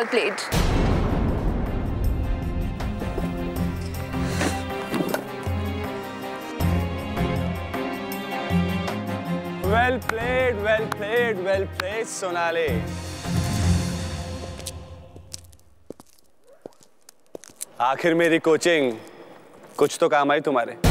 Well played. Well played well played well played Sonali आखिर मेरी coaching कुछ तो काम आई तुम्हारे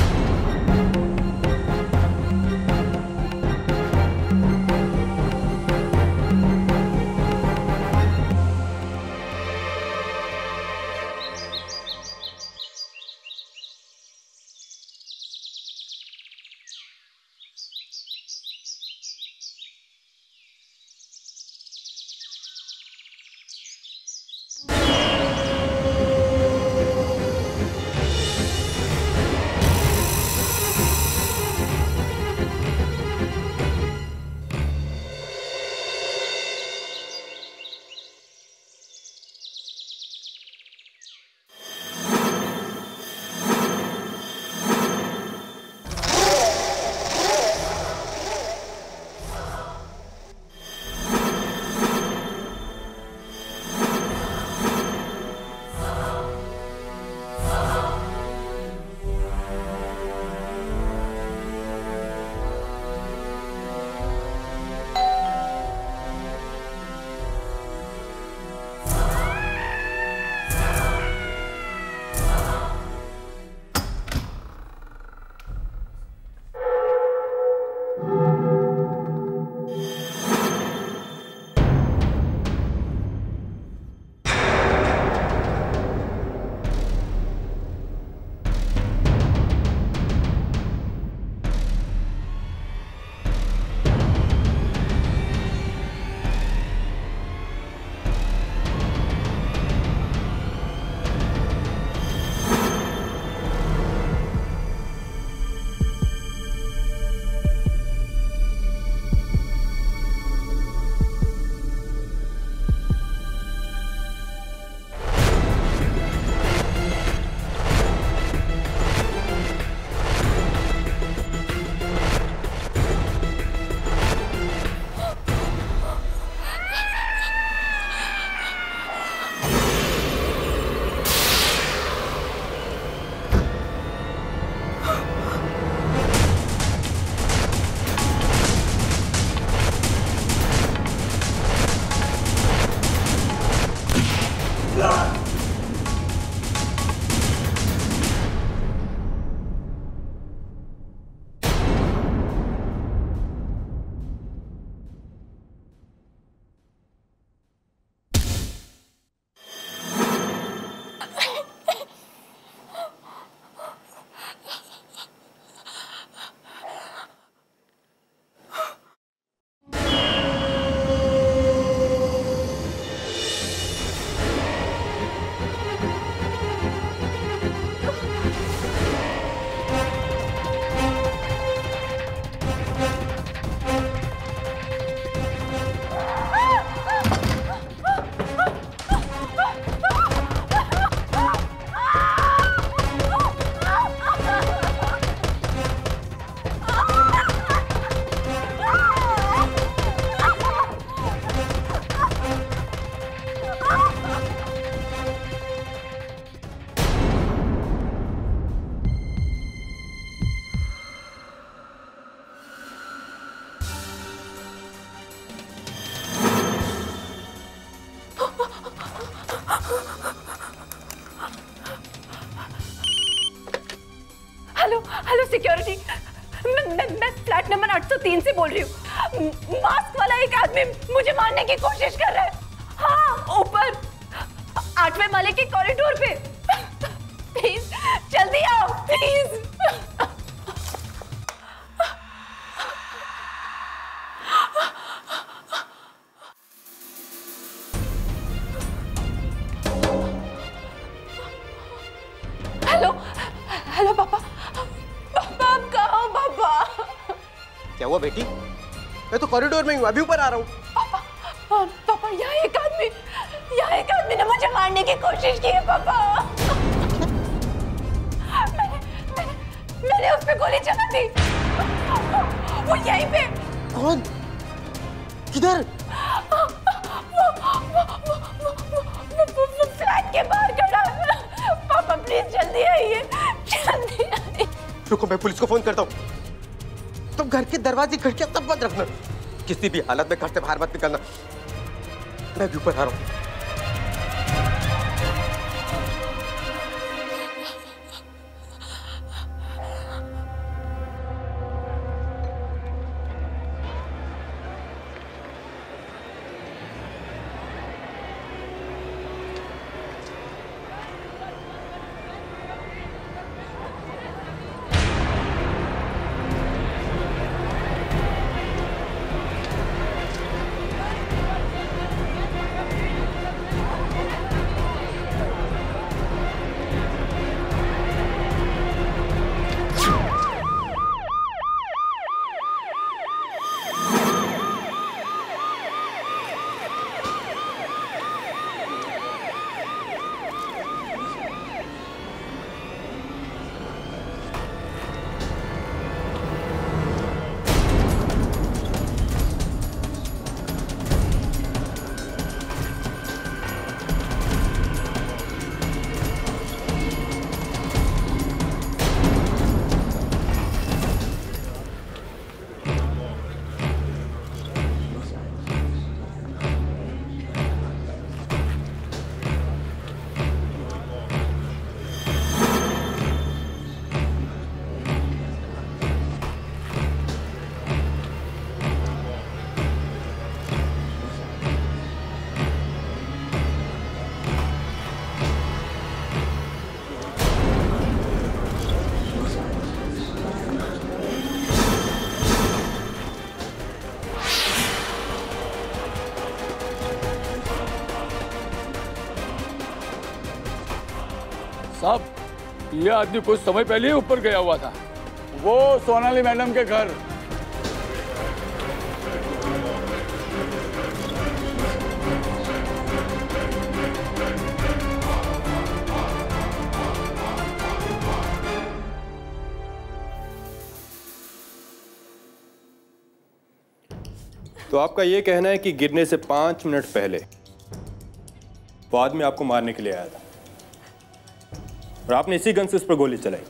हेलो सिक्योरिटी, मैं मैं फ्लैट नंबर 803 से बोल रही हूँ। मास्क वाला एक आदमी मुझे मारने की कोशिश कर आ रहा हूँ पापा पापा यहाँ एक आदमी यहाँ एक आदमी ने मुझे मारने की कोशिश की है पापा। मैंने मैंने मैंने उस पे गोली चला दी। वो यहीं पे। कौन? किधर? के बाहर खड़ा है। पापा प्लीज़ जल्दी आइए जल्दी आइए। रुको मैं पुलिस को फ़ोन करता हूँ। तुम घर के दरवाजे खिड़कियाँ सब बंद रखना। किसी भी हालत में घर से बाहर मत निकलना। मैं भी ऊपर आ रहा हूँ। ये आदमी कुछ समय पहले ही ऊपर गया हुआ था। वो सोनाली मैडम के घर। तो आपका ये कहना है कि गिरने से पाँच मिनट पहले वो आदमी आपको मारने के लिए आया था। और आपने इसी गन से उस पर गोली चलाई।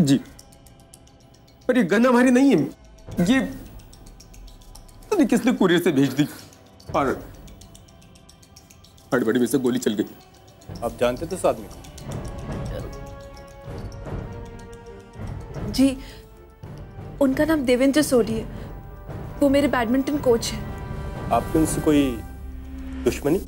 जी। पर ये गन हमारी नहीं है। ये नहीं किसने कुरियर से भेज दी। और हड़बड़ी में से गोली चल गई। आप जानते थे उस आदमी को। जी उनका नाम देवेंद्र सोडी है। वो मेरे बैडमिंटन कोच है। आपकी उनसे कोई दुश्मनी?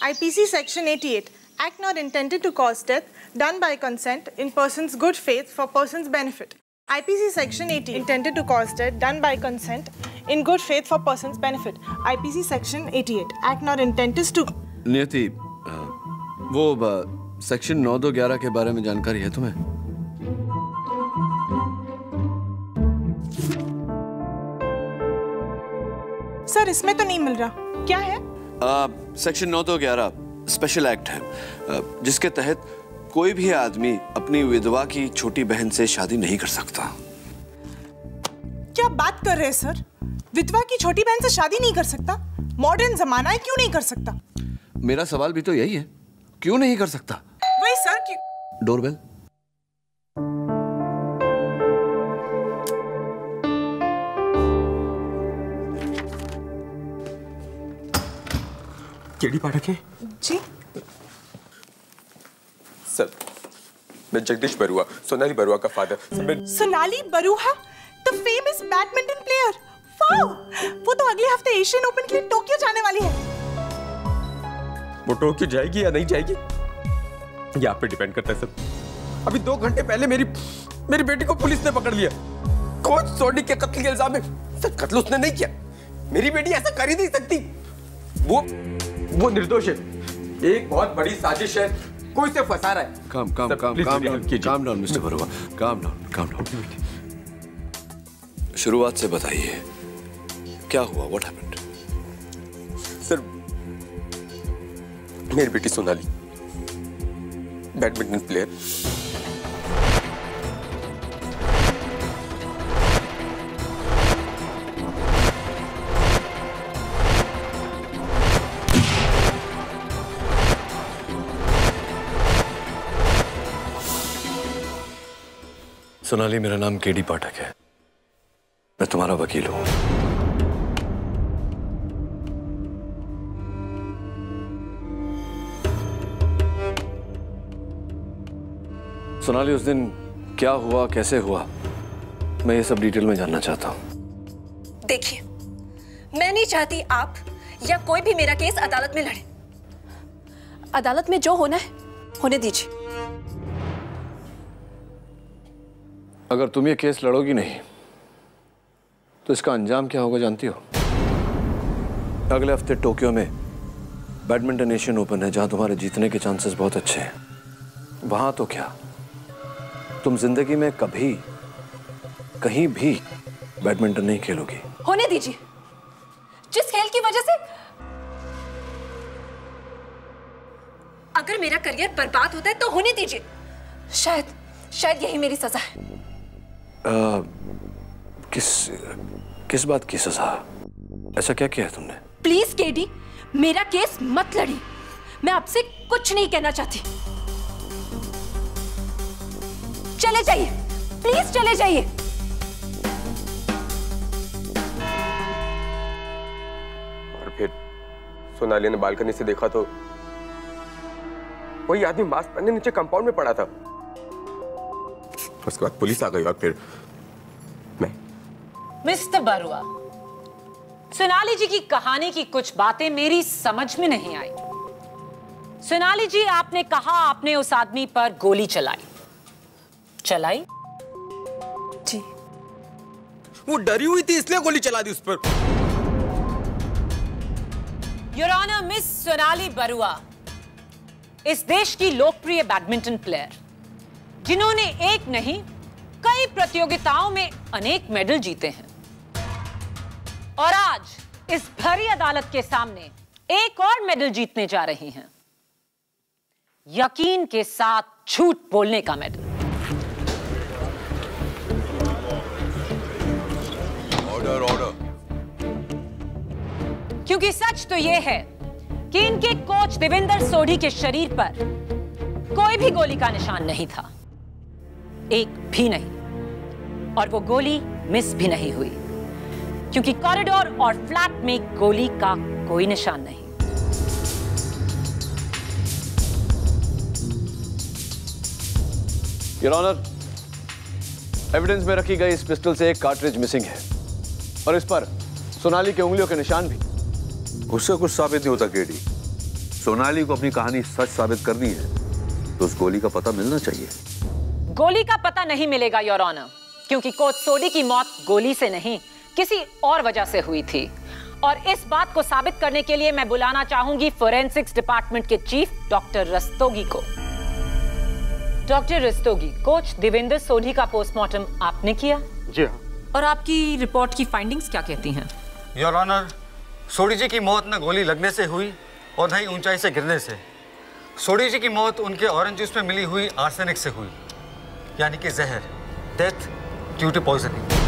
IPC Section 88 Act not intended to cause death done by consent in person's good faith for person's benefit. IPC Section 80 intended to cause death done by consent in good faith for person's benefit. IPC Section 88 Act not intended to नियति वो section नौ दो ग्यारह के बारे में जानकारी है तुम्हें सर इसमें तो नहीं मिल रहा क्या है अ, सेक्शन नौ दो ग्यारह स्पेशल एक्ट है। जिसके तहत कोई भी आदमी अपनी विधवा की छोटी बहन से शादी नहीं कर सकता। क्या बात कर रहे हैं सर? विधवा की छोटी बहन से शादी नहीं कर सकता? मॉडर्न जमाना है क्यों नहीं कर सकता? मेरा सवाल भी तो यही है। क्यों नहीं कर सकता? वही सर क्यों? डोरबेल केडी पाठक है? जी। सर मैं जगदीश बरुआ सोनाली बरुआ का father Sonali Baruah the famous badminton player wow वो तो अगले हफ़्ते एशियन ओपन के लिए टोक्यो जाने वाली है। वो टोक्यो जाएगी या नहीं जाएगी? ये आप पे डिपेंड करता है सर। अभी दो घंटे पहले मेरी मेरी बेटी को पुलिस ने पकड़ लिया। कोच सोनी के कत्ल के इल्ज़ाम में। सर कत्ल उसने नहीं किया। मेरी बेटी ऐसा कर ही नहीं सकती। वो वो निर्दोष है। एक बहुत बड़ी साजिश है। कोई से फंसा रहा है। काम काम काम calm down calm down mister Barua calm down calm down शुरुआत से बताइए क्या हुआ? व्हाट हैपेंड सर मेरी बेटी सोनाली बैडमिंटन प्लेयर। सोनाली मेरा नाम केडी पाठक है। मैं तुम्हारा वकील हूँ। सोनाली उस दिन क्या हुआ, कैसे हुआ? मैं ये सब डिटेल में जानना चाहता हूँ। देखिए, मैं नहीं चाहती आप या कोई भी मेरा केस अदालत में लड़े। अदालत में जो होना है, होने दीजिए। अगर तुम ये केस लड़ोगी नहीं तो इसका अंजाम क्या होगा जानती हो? अगले हफ़्ते टोक्यो में बैडमिंटन एशियन ओपन है, जहाँ तुम्हारे जीतने के चांसेस बहुत अच्छे हैं। वहाँ तो क्या? तुम ज़िंदगी में कभी, कहीं भी बैडमिंटन नहीं खेलोगी। होने दीजिए। जिस खेल की वजह से अगर मेरा करियर बर्बाद होता है तो होने दीजिए। शायद शायद यही मेरी सजा है। किस किस बात की सजा? ऐसा क्या किया है तुमने? प्लीज़ केडी मेरा केस मत लड़ी। मैं आपसे कुछ नहीं कहना चाहती। चले जाइए। प्लीज़ चले जाइए। और फिर सोनाली ने बालकनी से देखा तो वही आदमी मास्क पहने नीचे कंपाउंड में पड़ा था। उसके बाद पुलिस आ गई और फिर मैं। मिस्टर बरुआ सोनाली जी की कहानी की कुछ बातें मेरी समझ में नहीं आई। सोनाली जी आपने कहा आपने उस आदमी पर गोली चलाई। चलाई? जी। वो डरी हुई थी इसलिए गोली चला दी उस पर। Your honour miss Sonali Barua इस देश की लोकप्रिय बैडमिंटन प्लेयर जिन्होंने एक नहीं कई प्रतियोगिताओं में अनेक मेडल जीते हैं। और आज इस भरी अदालत के सामने एक और मेडल जीतने जा रही हैं। यकीन के साथ झूठ बोलने का मेडल। ऑर्डर ऑर्डर क्योंकि सच तो यह है कि इनके कोच देवेंद्र सोढ़ी के शरीर पर कोई भी गोली का निशान नहीं था। एक भी नहीं। और वो गोली मिस भी नहीं हुई। क्योंकि कॉरिडोर और फ्लैट में गोली का कोई निशान नहीं। योर ऑनर एविडेंस में रखी गई इस पिस्टल से एक कार्ट्रिज मिसिंग है। और इस पर सोनाली के उंगलियों के निशान भी। उससे कुछ साबित नहीं होता केडी सोनाली को अपनी कहानी सच साबित करनी है तो उस गोली का पता मिलना चाहिए। गोली का पता नहीं मिलेगा योर ऑनर क्योंकि कोच सोडी की मौत गोली से नहीं किसी और वजह से हुई थी। और इस बात को साबित करने के लिए मैं बुलाना चाहूँगी फोरेंसिक्स डिपार्टमेंट के चीफ डॉक्टर रस्तोगी को। डॉक्टर रस्तोगी कोच देवेंद्र सोढ़ी का पोस्टमार्टम आपने किया? जी हाँ। और आपकी रिपोर्ट की फाइंडिंग्स क्या कहती हैं? योर ऑनर सोडी जी की मौत न गोली लगने से हुई और न ही ऊंचाई से गिरने से। सोडी जी की मौत उनके ऑरेंज जूस में मिली हुई आर्सेनिक से हुई। यानी कि जहर डेथ ड्यू टू पॉइजनिंग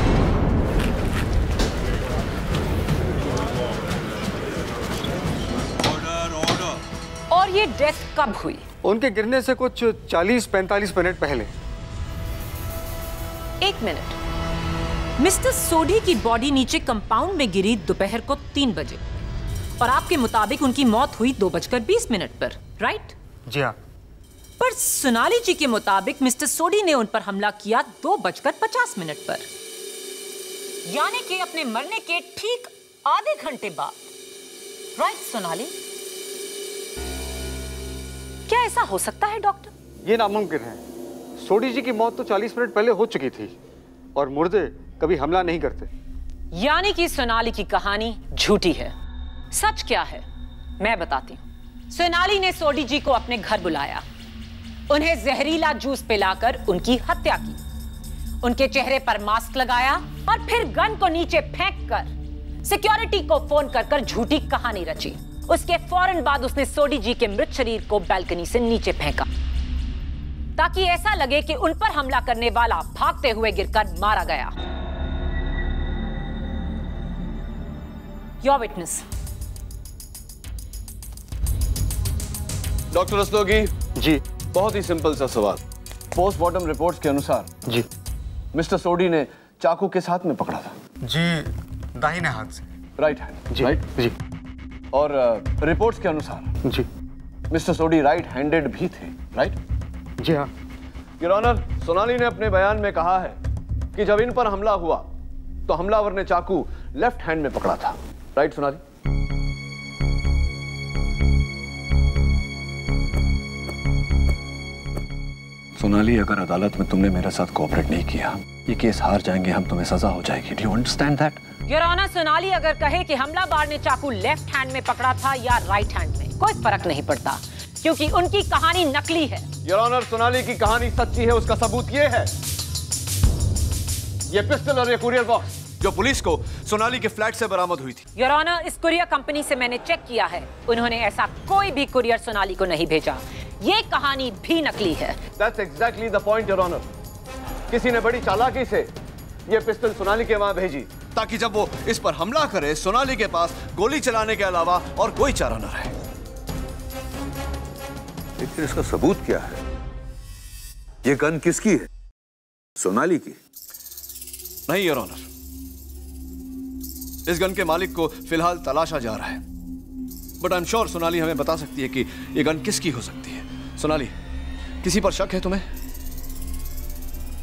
और ये डेथ कब हुई? उनके गिरने से कुछ 40-45 मिनट पहले। एक मिनट। मिस्टर सोडी की बॉडी नीचे कंपाउंड में गिरी दोपहर को तीन बजे। और आपके मुताबिक उनकी मौत हुई दो बजकर बीस मिनट पर राइट जी हाँ। पर सोनाली जी के मुताबिक मिस्टर सोडी ने उन पर हमला किया दो बजकर पचास मिनट पर। यानी कि अपने मरने के ठीक आधे घंटे बाद। राइट सोनाली? क्या ऐसा हो सकता है डॉक्टर ये नामुमकिन है। सोडी जी की मौत तो 40 मिनट पहले हो चुकी थी और मुर्दे कभी हमला नहीं करते। यानी कि सोनाली की कहानी झूठी है। सच क्या है मैं बताती हूँ। सोनाली ने सोडी जी को अपने घर बुलाया। उन्हें जहरीला जूस पिलाकर उनकी हत्या की। उनके चेहरे पर मास्क लगाया और फिर गन को नीचे फेंक कर सिक्योरिटी को फ़ोन कर कर झूठी कहानी रची। उसके फ़ौरन बाद उसने सोडी जी के मृत शरीर को बैल्कनी से नीचे फेंका। ताकि ऐसा लगे कि उन पर हमला करने वाला भागते हुए गिरकर मारा गया। Your witness doctor Rastogi. जी। बहुत ही सिंपल सा सवाल। पोस्टमार्टम रिपोर्ट्स के अनुसार जी। मिस्टर सोडी ने चाकू किस हाथ में पकड़ा था। जी दाहिने हाथ से। राइट हैंड जी राइट जी। और रिपोर्ट्स के अनुसार जी। मिस्टर सोडी राइट हैंडेड भी थे राइट जी हाँ। योर ऑनर सोनाली ने अपने बयान में कहा है कि जब इन पर हमला हुआ तो हमलावर ने चाकू लेफ़्ट हैंड में पकड़ा था। राइट सोनाली? सोनाली अगर अदालत में तुमने मेरे साथ कोऑपरेट नहीं किया ये केस हार जाएँगे हम तुम्हें सजा हो जाएगी। Do you understand that your honour Sonali अगर कहे कि हमलावर ने चाकू लेफ़्ट हैंड में पकड़ा था या राइट हैंड में कोई फ़र्क नहीं पड़ता क्योंकि उनकी कहानी नकली है। योर ऑनर सोनाली की कहानी सच्ची है उसका सबूत ये है। ये पिस्टल और ये कुरियर बॉक्स जो पुलिस को सोनाली के फ्लैट से बरामद हुई थी। योर ऑनर इस कुरियर कंपनी से मैंने चेक किया है। उन्होंने ऐसा कोई भी कुरियर सोनाली को नहीं भेजा। ये कहानी भी नकली है। That's exactly the point, Your Honor. किसी ने बड़ी चालाकी से ये पिस्टल सोनाली के वहाँ भेजी। ताकि जब वो इस पर हमला करे सोनाली के पास गोली चलाने के अलावा और कोई चारा न रहे। लेकिन इसका सबूत क्या है? ये गन किसकी है? सोनाली की। नहीं योर ऑनर इस गन के मालिक को फ़िलहाल तलाशा जा रहा है। But I am sure Sonali हमें बता सकती है कि ये गन किसकी हो सकती है। सोनाली किसी पर शक है तुम्हें?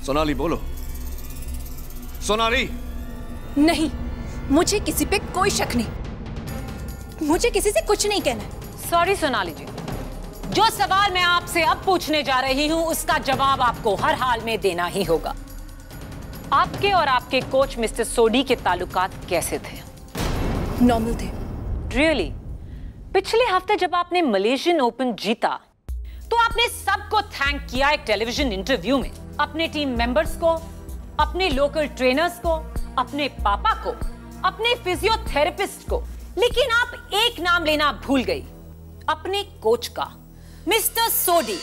सोनाली बोलो। सोनाली! नहीं मुझे किसी पे कोई शक नहीं। मुझे किसी से कुछ नहीं कहना सॉरी सोनाली जी। जो सवाल मैं आपसे अब पूछने जा रही हूँ उसका जवाब आपको हर हाल में देना ही होगा। आपके और आपके कोच मिस्टर सोडी के ताल्लुकात कैसे थे? नॉर्मल थे। Really really? पिछले हफ़्ते जब आपने मलेशियन ओपन जीता तो आपने सबको थैंक किया एक टेलीविज़न इंटरव्यू में। अपने टीम मेंबर्स को अपने लोकल ट्रेनर्स को अपने पापा को अपने फिजियोथेरेपिस्ट को। लेकिन आप एक नाम लेना भूल गई। अपने कोच का मिस्टर सोडी।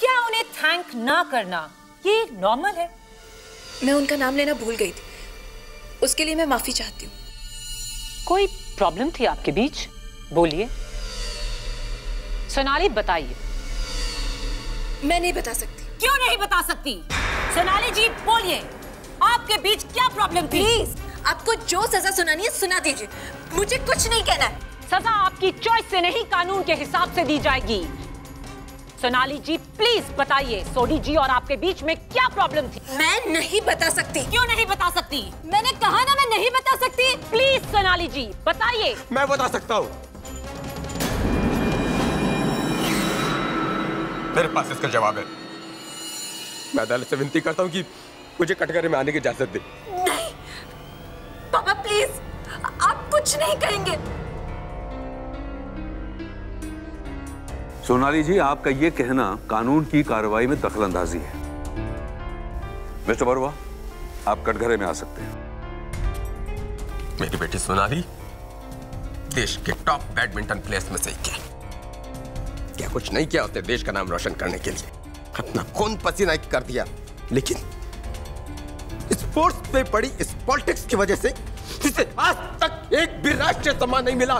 क्या उन्हें थैंक ना करना ये नॉर्मल है? मैं उनका नाम लेना भूल गई थी। उसके लिए मैं माफ़ी चाहती हूँ। कोई प्रॉब्लम थी आपके बीच? बोलिए। सोनाली बताइए। मैं नहीं बता सकती। क्यों नहीं बता सकती? सोनाली जी बोलिए आपके बीच क्या प्रॉब्लम थी? प्लीज़ आपको जो सजा सुनानी है सुना दीजिए। मुझे कुछ नहीं कहना है। सजा आपकी चॉइस से नहीं कानून के हिसाब से दी जाएगी। सोनाली जी प्लीज़ बताइए सोडी जी और आपके बीच में क्या प्रॉब्लम थी? मैं नहीं बता सकती। क्यों नहीं बता सकती? मैंने कहा ना मैं नहीं बता सकती। प्लीज़ सोनाली जी बताइए। मैं बता सकता हूँ। मेरे पास इसका जवाब है। मैं अदालत से विनती करता हूँ कि मुझे कटघरे में आने की इजाज़त दे। नहीं। पापा प्लीज़ आप कुछ नहीं कहेंगे। सोनाली जी आपका ये कहना कानून की कार्रवाई में दखल अंदाजी है। मिस्टर बरुआ आप कटघरे में आ सकते हैं। मेरी बेटी सोनाली देश के टॉप बैडमिंटन प्लेयर्स में से एक है। क्या कुछ नहीं किया उसने देश का नाम रोशन करने के लिए। अपना खून पसीना कर दिया। लेकिन स्पोर्ट्स में पड़ी इस पॉलिटिक्स की वजह से इसे आज तक एक भी राष्ट्रीय सम्मान नहीं मिला।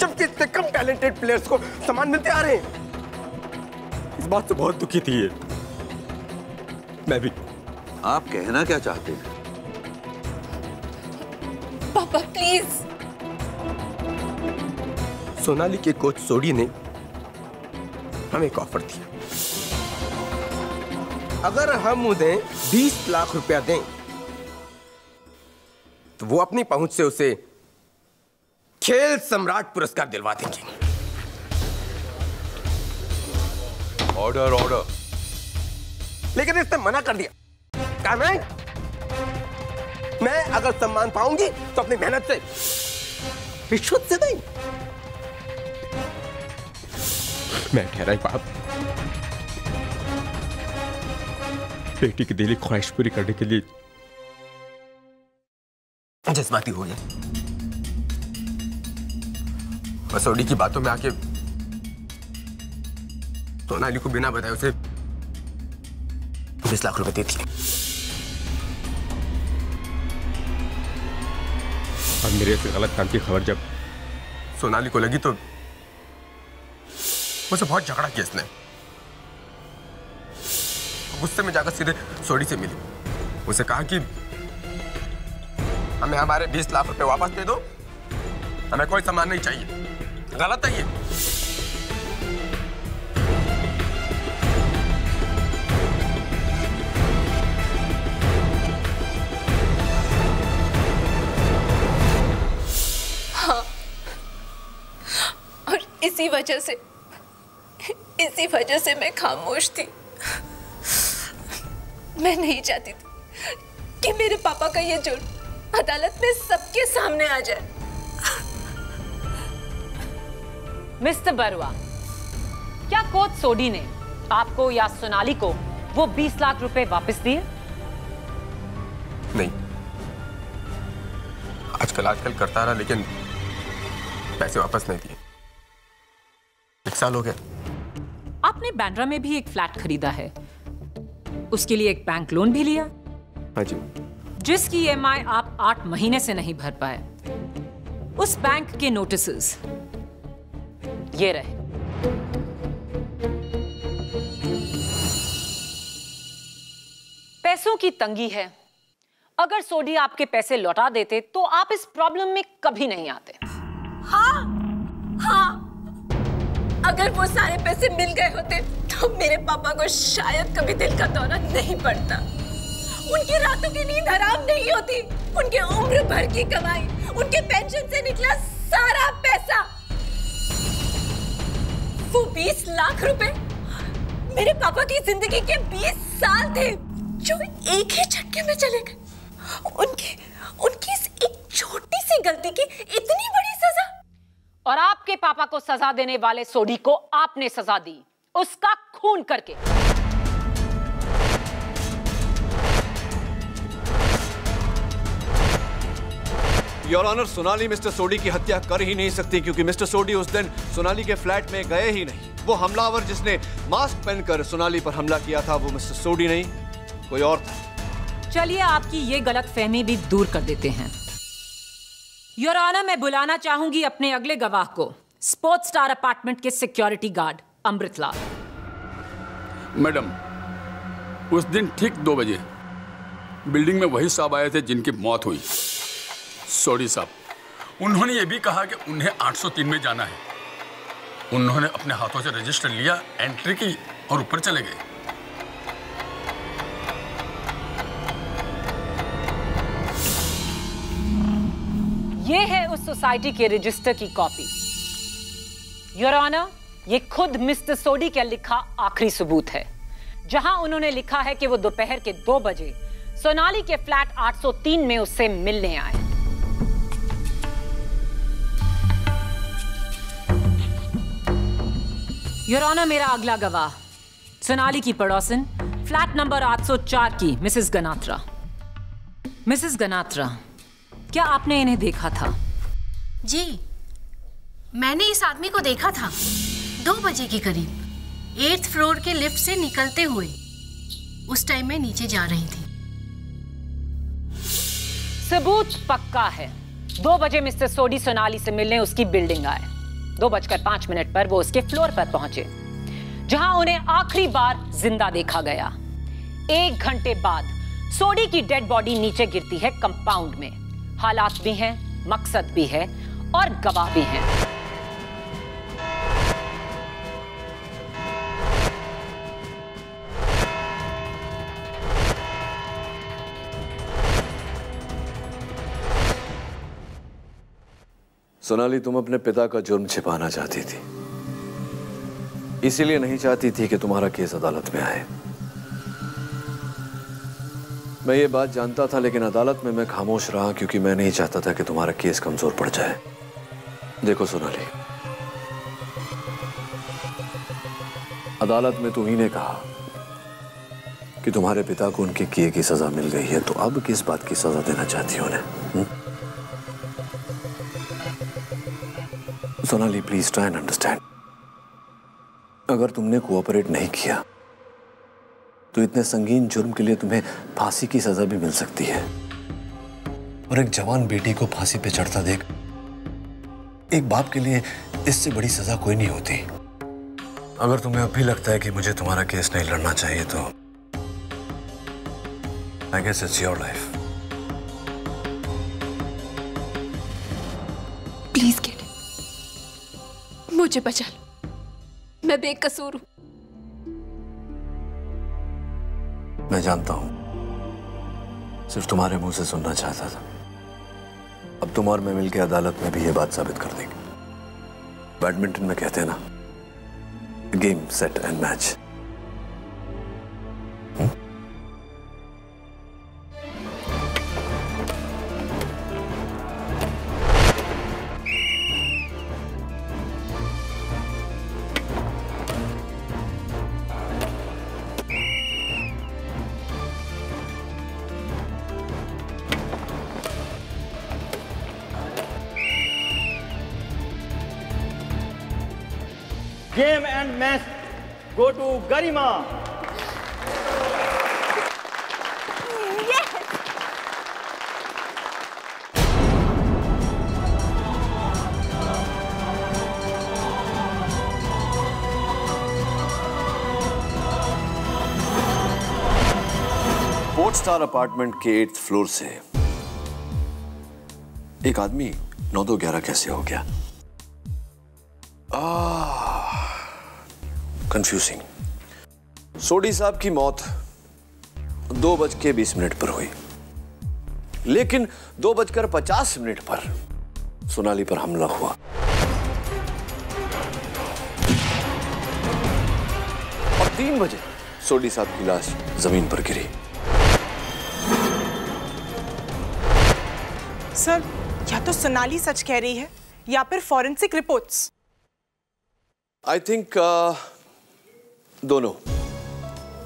जबकि इतने कम टैलेंटेड प्लेयर्स को सम्मान मिलते आ रहे हैं। इस बात से बहुत दुखी थी ये। मैं भी। आप कहना क्या चाहते हैं? पापा प्लीज़ सोनाली के कोच सोडी ने हमें एक ऑफ़र दिया। अगर हम उन्हें 20 लाख रुपया दें तो वो अपनी पहुँच से उसे खेल सम्राट पुरस्कार दिलवा देंगे। ऑर्डर ऑर्डर लेकिन इसने मना कर दिया। कहा मैं? मैं अगर सम्मान पाऊँगी तो अपनी मेहनत से रिश्वत से नहीं। मैं ठहरा बाप। बेटी की दिली ख्वाहिश पूरी करने के लिए। जज्बाती हो। गया मसौड़ी की बातों में आके सोनाली को बिना बताए उसे बीस लाख रुपए दे दिए। और मेरे से गलत काम की खबर जब सोनाली को लगी तो मुझसे बहुत झगड़ा किया इसने। गुस्से में जाकर सीधे सोडी से मिली। उसे कहा कि, हमें हमारे बीस लाख रुपए वापस दे दो। हमें कोई सामान नहीं चाहिए। गलत है ये। हाँ। और इसी वजह से इसी वजह से मैं खामोश थी। मैं नहीं चाहती थी कि मेरे पापा का ये जुर्म अदालत में सबके सामने आ जाए। मिस्टर बरुआ क्या कोच सोडी ने आपको या सोनाली को वो 20 लाख रुपए वापस दिए? नहीं। आजकल आजकल करता रहा लेकिन पैसे वापस नहीं दिए। एक साल हो गया। आपने बैंड्रा में भी एक फ्लैट खरीदा है। उसके लिए एक बैंक लोन भी लिया। हाँ जी। जिसकी ईएमआई आप आठ महीने से नहीं भर पाए। उस बैंक के नोटिसेस ये रहे। पैसों की तंगी है। अगर सोडी आपके पैसे लौटा देते तो आप इस प्रॉब्लम में कभी नहीं आते। हाँ। हाँ। अगर वो सारे पैसे मिल गए होते तो मेरे पापा को शायद कभी दिल का दौरा नहीं पड़ता। उनकी रातों की नींद हराम नहीं होती। उनके उम्र भर की कमाई, उनके पेंशन से निकला सारा पैसा। वो 20 लाख रुपए मेरे पापा की ज़िंदगी के 20 साल थे, जो एक ही झटके में चले गए। उनकी उनकी इस एक छोटी सी गलती की इतनी बड़ी सजा और आपके पापा को सजा देने वाले सोडी को आपने सजा दी। उसका खून करके। Your honour Sonali mister Sodhi की हत्या कर ही नहीं सकती क्योंकि मिस्टर सोडी उस दिन सोनाली के फ्लैट में गए ही नहीं। वो हमलावर जिसने मास्क पहनकर सोनाली पर हमला किया था वो मिस्टर सोडी नहीं कोई और था। चलिए आपकी ये गलत फहमी भी दूर कर देते हैं। योर ऑनर मैं बुलाना चाहूँगी अपने अगले गवाह को। स्पोर्ट्स स्टार अपार्टमेंट के सिक्योरिटी गार्ड अमृतलाल मैडम, उस दिन ठीक दो बजे बिल्डिंग में वही साहब आए थे जिनकी मौत हुई। सॉरी साहब। उन्होंने ये भी कहा कि उन्हें 803 में जाना है। उन्होंने अपने हाथों से रजिस्टर लिया एंट्री की और ऊपर चले गए। ये है उस सोसाइटी के रजिस्टर की कॉपी। योर ऑनर ये खुद मिस्टर सोडी का लिखा आखिरी सबूत है। जहाँ उन्होंने लिखा है कि वो दोपहर के दो बजे सोनाली के फ्लैट 803 में उससे मिलने आए। योर ऑनर मेरा अगला गवाह, सोनाली की पड़ोसन, फ्लैट नंबर 804 की, मिसेस गनात्रा। मिसेस गनात्रा क्या आपने इन्हें देखा था? जी मैंने इस आदमी को देखा था दो बजे के करीब एट्थ फ्लोर के लिफ्ट से निकलते हुए। उस टाइम मैं नीचे जा रही थी। सबूत पक्का है। दो बजे मिस्टर सोडी सोनाली से मिलने उसकी बिल्डिंग आए। दो बजकर पाँच मिनट पर वो उसके फ्लोर पर पहुँचे जहाँ उन्हें आखिरी बार ज़िंदा देखा गया। एक घंटे बाद सोडी की डेड बॉडी नीचे गिरती है कंपाउंड में। हालात भी हैं, मकसद भी है और गवाह भी हैं। सोनाली, तुम अपने पिता का जुर्म छिपाना चाहती थी। इसीलिए नहीं चाहती थी कि तुम्हारा केस अदालत में आए। मैं ये बात जानता था, लेकिन अदालत में मैं खामोश रहा क्योंकि मैं नहीं चाहता था कि तुम्हारा केस कमज़ोर पड़ जाए देखो सोनाली, अदालत में तुम्ही ने कहा कि तुम्हारे पिता को उनके किए की सजा मिल गई है तो अब किस बात की सजा देना चाहती हो उन्हें हम्म? Sonali please try and understand अगर तुमने कोऑपरेट नहीं किया तो इतने संगीन जुर्म के लिए तुम्हें फांसी की सजा भी मिल सकती है। और एक जवान बेटी को फांसी पे चढ़ता देख, एक बाप के लिए इससे बड़ी सजा कोई नहीं होती। अगर तुम्हें अब भी लगता है कि मुझे तुम्हारा केस नहीं लड़ना चाहिए तो I guess it's your life please get मुझे बचा लो। मैं बेकसूर हूँ। मैं जानता हूँ। सिर्फ़ तुम्हारे मुँह से सुनना चाहता था। अब तुम और मैं मिलकर अदालत में भी ये बात साबित कर देंगे। बैडमिंटन में कहते हैं ना game set and match Garima. Fourth star apartment के एट्थ फ्लोर से एक आदमी नौ दो ग्यारह कैसे हो गया? कंफ्यूजिंग सोडी साहब की मौत दो बज के बीस मिनट पर हुई। लेकिन दो बजकर पचास मिनट पर सोनाली पर हमला हुआ। और तीन बजे सोडी साहब की लाश ज़मीन पर गिरी। सर या तो सोनाली सच कह रही है या फिर फॉरेंसिक रिपोर्ट्स। आई थिंक दोनों।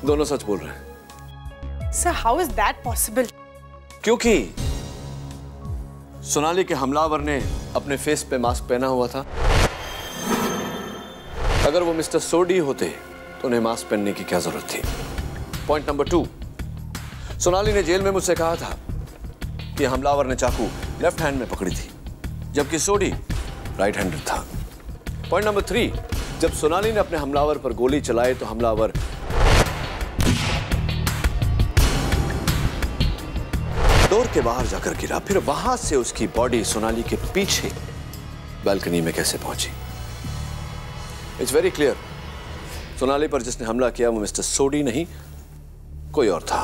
दोनों सच बोल रहे हैं। Sir how is that possible क्योंकि सोनाली के हमलावर ने अपने फेस पे मास्क पहना हुआ था। अगर वो मिस्टर सोडी होते तो उन्हें मास्क पहनने की क्या ज़रूरत थी? पॉइंट नंबर टू सोनाली ने जेल में मुझसे कहा था कि हमलावर ने चाकू लेफ़्ट हैंड में पकड़ी थी जबकि सोडी राइट हैंडेड था। पॉइंट नंबर थ्री जब सोनाली ने अपने हमलावर पर गोली चलाई तो हमलावर डोर के बाहर जाकर गिरा फिर वहाँ से उसकी बॉडी सोनाली के पीछे बालकनी में कैसे पहुँची? इट्स वेरी क्लियर सोनाली पर जिसने हमला किया वो मिस्टर सोडी नहीं कोई और था।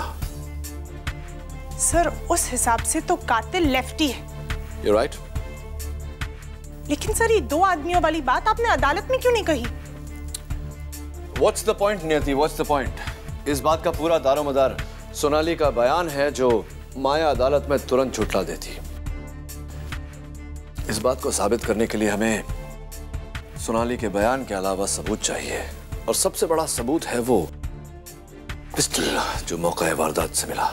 सर उस हिसाब से तो कातिल लेफ्टी है। यू राइट लेकिन सर ये दो आदमियों वाली बात आपने अदालत में क्यों नहीं कही? What's the point Niyati what's the point इस बात का पूरा दारोमदार सोनाली का बयान है जो माया अदालत में तुरंत झुटला देती। इस बात को साबित करने के लिए हमें सोनाली के बयान के अलावा सबूत चाहिए। और सबसे बड़ा सबूत है वो, पिस्टल जो मौका वारदात से मिला।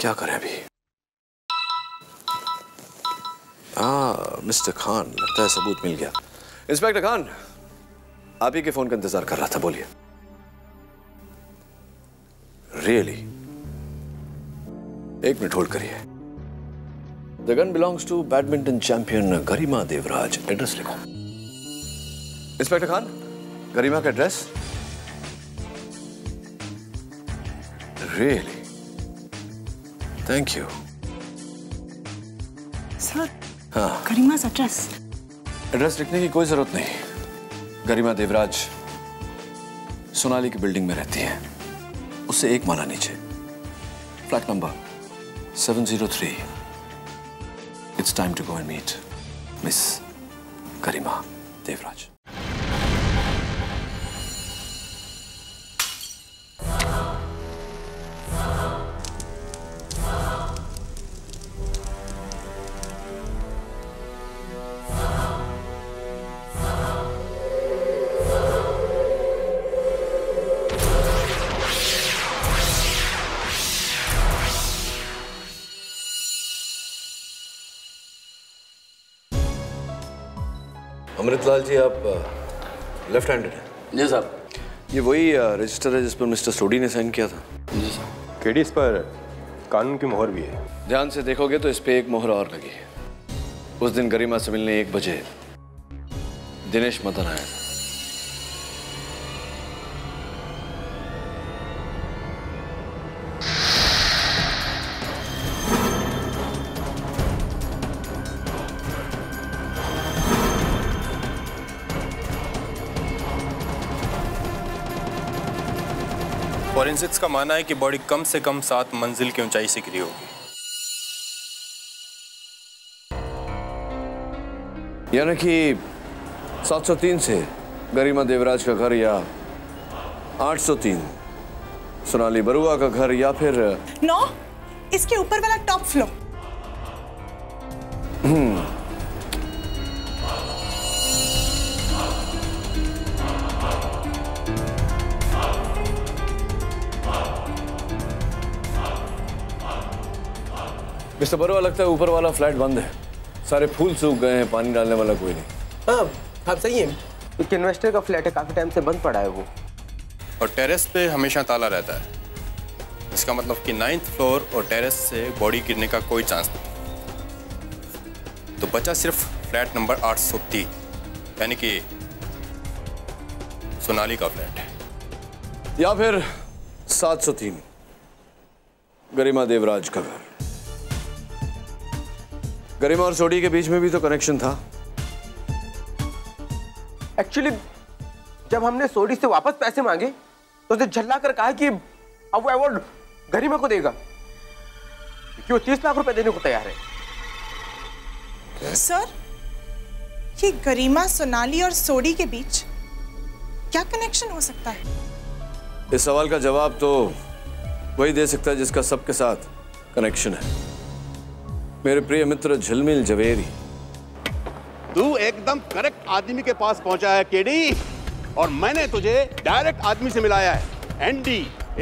क्या करें अभी? हाँ मिस्टर खान, लगता है सबूत मिल गया। इंस्पेक्टर खान, आप ही के फ़ोन का इंतज़ार कर रहा था, बोलिए। रियली एक मिनट होल्ड करिए। The gun belongs to badminton champion Garima Devraj address लिखो। इंस्पेक्टर खान गरिमा का address really thank you sir हाँ। करीमा's एड्रेस एड्रेस लिखने की कोई ज़रूरत नहीं। गरिमा देवराज सोनाली की बिल्डिंग में रहती है। उससे एक माला नीचे। Flat number 703. It's time to go and meet Miss Karima Devraj. Amritlal ji आप लेफ़्ट हैंडेड हैं। जी साहब ये वही रजिस्टर है जिस पर मिस्टर सोडी ने साइन किया था। जी साहब केडी इस पर कानून की मोहर भी है। ध्यान से देखोगे तो इस पर एक मोहर और लगी है। उस दिन गरिमा से मिलने एक बजे दिनेश मदन आया था। फॉरेंसिक्स का मानना है कि बॉडी कम से कम सात मंजिल की ऊंचाई से गिरी होगी। यानी कि 703 से गरिमा देवराज का घर या 803 सोनाली बरुआ का घर या फिर नौ? इसके ऊपर वाला टॉप फ्लोर। मिस्टर बरुआ लगता है ऊपर वाला फ्लैट बंद है। सारे फूल सूख गए हैं पानी डालने वाला कोई नहीं। हाँ आप सही है। एक इन्वेस्टर का फ्लैट है काफ़ी टाइम से बंद पड़ा है वो। और टेरेस पे हमेशा ताला रहता है। इसका मतलब कि नाइन्थ फ्लोर और टेरेस से बॉडी गिरने का कोई चांस नहीं। तो बचा सिर्फ़ फ्लैट नंबर 803 यानी कि सोनाली का फ्लैट है। या फिर 703 गरिमा देवराज का घर। गरिमा और सोडी के बीच में भी तो कनेक्शन था। एक्चुअली जब हमने सोडी से वापस पैसे मांगे तो उसे झल्ला कर कहा कि अब वो अवार्ड गरिमा को देगा क्यों तीस लाख रुपए देने को तैयार है। सर ये गरिमा सोनाली और सोडी के बीच क्या कनेक्शन हो सकता है? इस सवाल का जवाब तो वही दे सकता है जिसका सबके साथ कनेक्शन है। मेरे प्रिय मित्र झिलमिल जवेरी। तू एकदम करेक्ट आदमी के पास पहुँचा है केडी। और मैंने तुझे डायरेक्ट आदमी से मिलाया है एंडी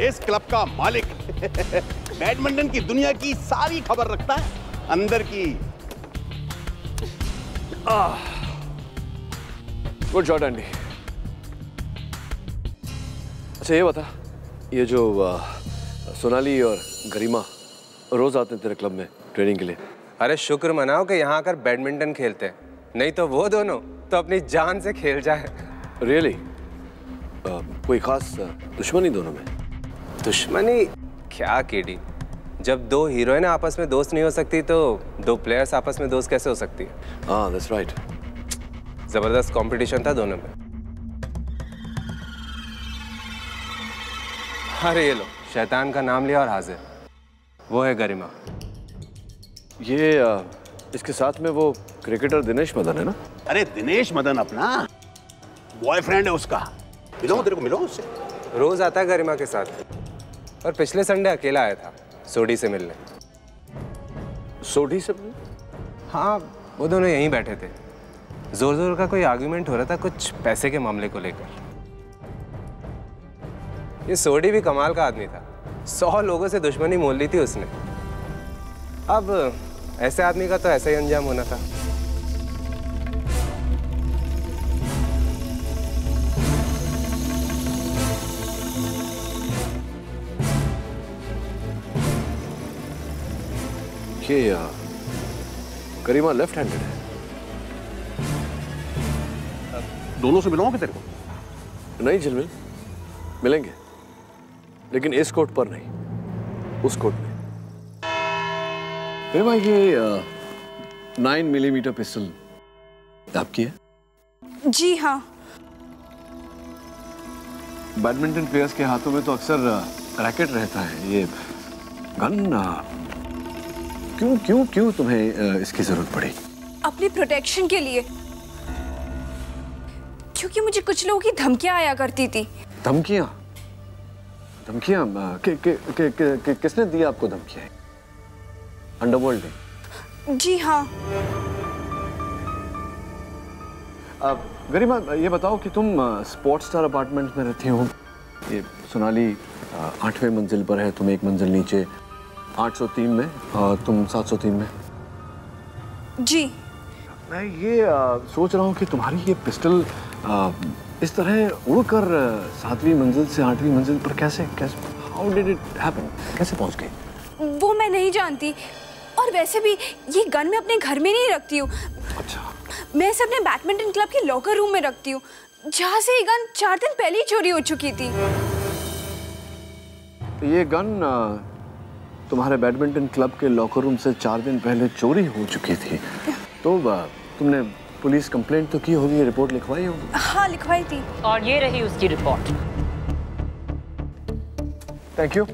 इस क्लब का मालिक। बैडमिंटन की दुनिया की सारी खबर रखता है अंदर की। गुड शॉट एंडी अच्छा ये बता ये जो आ, सोनाली और गरिमा रोज आते हैं तेरे क्लब में ट्रेनिंग के लिए। अरे शुक्र मनाओ कि यहाँ आकर बैडमिंटन खेलते हैं। नहीं तो वो दोनों तो अपनी जान से खेल जाए। रियली कोई खास दुश्मनी दोनों में? दुश्मनी? क्या केडी? जब दो हीरोइन आपस में दोस्त नहीं हो सकती तो दो प्लेयर्स आपस में दोस्त कैसे हो सकती है? हाँ दैट्स राइट ज़बरदस्त कंपटीशन था दोनों में। अरे ये लो शैतान का नाम लिया और हाजिर। वो है गरिमा। ये आ, इसके साथ में वो क्रिकेटर दिनेश मदन है ना? अरे दिनेश मदन अपना। बॉयफ्रेंड है उसका। मिलो तेरे को मिलो उससे? रोज आता है गरिमा के साथ। और पिछले संडे अकेला आया था सोडी से मिलने। सोडी से मिलने? हाँ वो दोनों यहीं बैठे थे। ज़ोर ज़ोर का कोई आर्ग्यूमेंट हो रहा था कुछ पैसे के मामले को लेकर। ये सोडी भी कमाल का आदमी था। सौ लोगों से दुश्मनी मोल ली थी उसने। अब ऐसे आदमी का तो ऐसा ही अंजाम होना था। ये आ, गरिमा लेफ़्ट हैंडेड है। दोनों से मिलोगे तेरे को? नहीं झिलमिल मिलेंगे। लेकिन इस कोर्ट पर नहीं उस कोर्ट में। गरिमा ये नाइन मिलीमीटर पिस्टल आपकी है? जी हाँ। बैडमिंटन प्लेयर्स के हाथों में तो अक्सर रैकेट रहता है ये गन क्यों क्यों क्यों तुम्हें इसकी ज़रूरत पड़ी? अपनी प्रोटेक्शन के लिए। क्योंकि मुझे कुछ लोगों की धमकियाँ आया करती थी। धमकियाँ? धमकियाँ कि, कि, कि, कि, कि, किसने दी आपको धमकियाँ? अंडरवर्ल्ड ने जी हाँ। अब गरिमा ये बताओ कि तुम स्पोर्ट्स स्टार अपार्टमेंट में रहती हो। ये सोनाली आठवें मंजिल पर है तुम एक मंजिल नीचे। 803 में और तुम 703 में। जी। मैं ये अ, सोच रहा हूँ कि तुम्हारी ये पिस्टल अ, इस तरह उड़कर सातवीं मंजिल से आठवीं मंजिल पर कैसे कैसे हाउ डिड इट हैपन कैसे पहुँच गई? वो मैं नहीं जानती। और वैसे भी ये गन मैं अपने घर में नहीं रखती हूँ। अच्छा। मैं इसे अपने बैडमिंटन क्लब के लॉकर रूम में रखती हूँ जहाँ से ये गन चार दिन पहले ही चोरी हो चुकी थी। ये गन तुम्हारे बैडमिंटन क्लब के लॉकर रूम से चार दिन पहले चोरी हो चुकी थी। तो तुमने पुलिस कंप्लेंट तो की होगी रिपोर्ट लिखवाई होगी? हाँ लिखवाई थी। और ये रही उसकी रिपोर्ट थैंक यू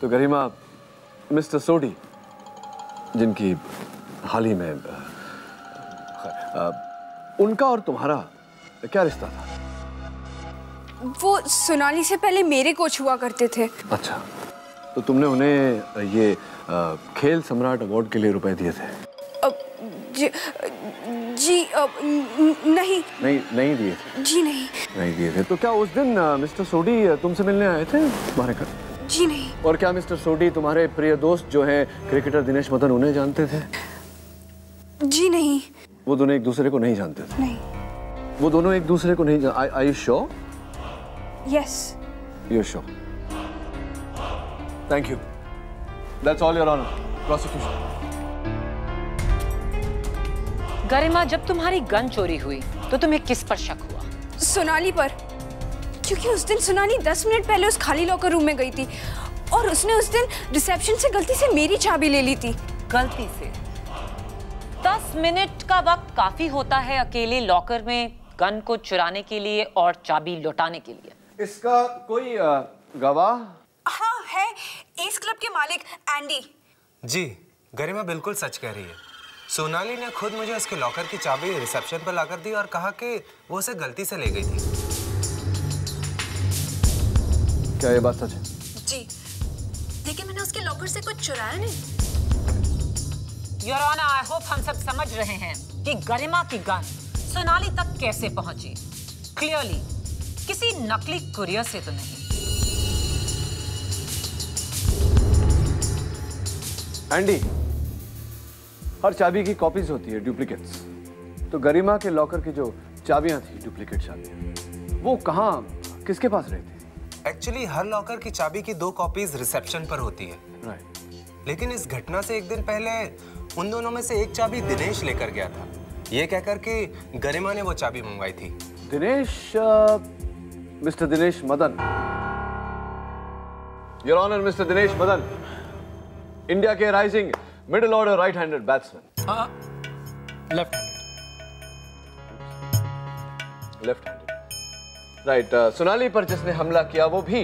तो गरिमा मिस्टर सोडी जिनकी हाल ही में उनका और तुम्हारा क्या रिश्ता था? वो सोनाली से पहले मेरे कोच हुआ करते थे। अच्छा तो तुमने उन्हें ये खेल सम्राट अवार्ड के लिए रुपए दिए थे। जी, जी नहीं। नहीं नहीं दिए जी नहीं। नहीं दिए थे। तो क्या उस दिन मिस्टर सोडी तुमसे मिलने आए थे तुम्हारे घर? जी नहीं। और क्या मिस्टर सोडी तुम्हारे प्रिय दोस्त जो हैं क्रिकेटर दिनेश मदन उन्हें जानते थे? जी नहीं। वो दोनों एक दूसरे को नहीं जानते थे। नहीं। वो दोनों एक दूसरे को नहीं I you sure yes you sure thank you that's all your honour prosecution Garima जब तुम्हारी गन चोरी हुई तो तुम्हें किस पर शक हुआ? सोनाली पर। क्योंकि उस दिन सोनाली दस मिनट पहले उस खाली लॉकर रूम में गई थी और उसने उस दिन रिसेप्शन से गलती से मेरी चाबी ले ली थी। गलती से? दस मिनट का वक्त काफ़ी होता है अकेले लॉकर में गन को चुराने के लिए और चाबी लौटाने के लिए। इसका कोई गवाह? हाँ है। एस क्लब के मालिक एंडी जी गरिमा बिल्कुल सच कह रही है। सोनाली ने खुद मुझे उसके लॉकर की चाबी रिसेप्शन पर लाकर दी और कहा कि वो उसे गलती से ले गई थी। क्या ये बात सच है? जी। लेकिन मैंने उसके लॉकर से कुछ चुराया नहीं। योर ऑनर आई होप हम सब समझ रहे हैं कि गरिमा की गन सोनाली तक कैसे पहुँची। क्लियरली किसी नकली कुरियर से तो नहीं। एंडी हर चाबी की कॉपीज होती है डुप्लीकेट्स तो गरिमा के लॉकर की जो चाबियाँ थी डुप्लीकेट चाबियाँ वो कहाँ किसके पास रहती थी एक्चुअली हर लॉकर की चाबी की दो कॉपीज रिसेप्शन पर होती है। राइट लेकिन इस घटना से एक दिन पहले उन दोनों में से एक चाबी दिनेश लेकर गया था। ये कहकर कि गरिमा ने वो चाबी मंगवाई थी। Dinesh mister Dinesh Madan. Your honour mister Dinesh Madan. India के rising middle order right handed batsman हाँ left left handed right Sonali पर जिसने हमला किया वो भी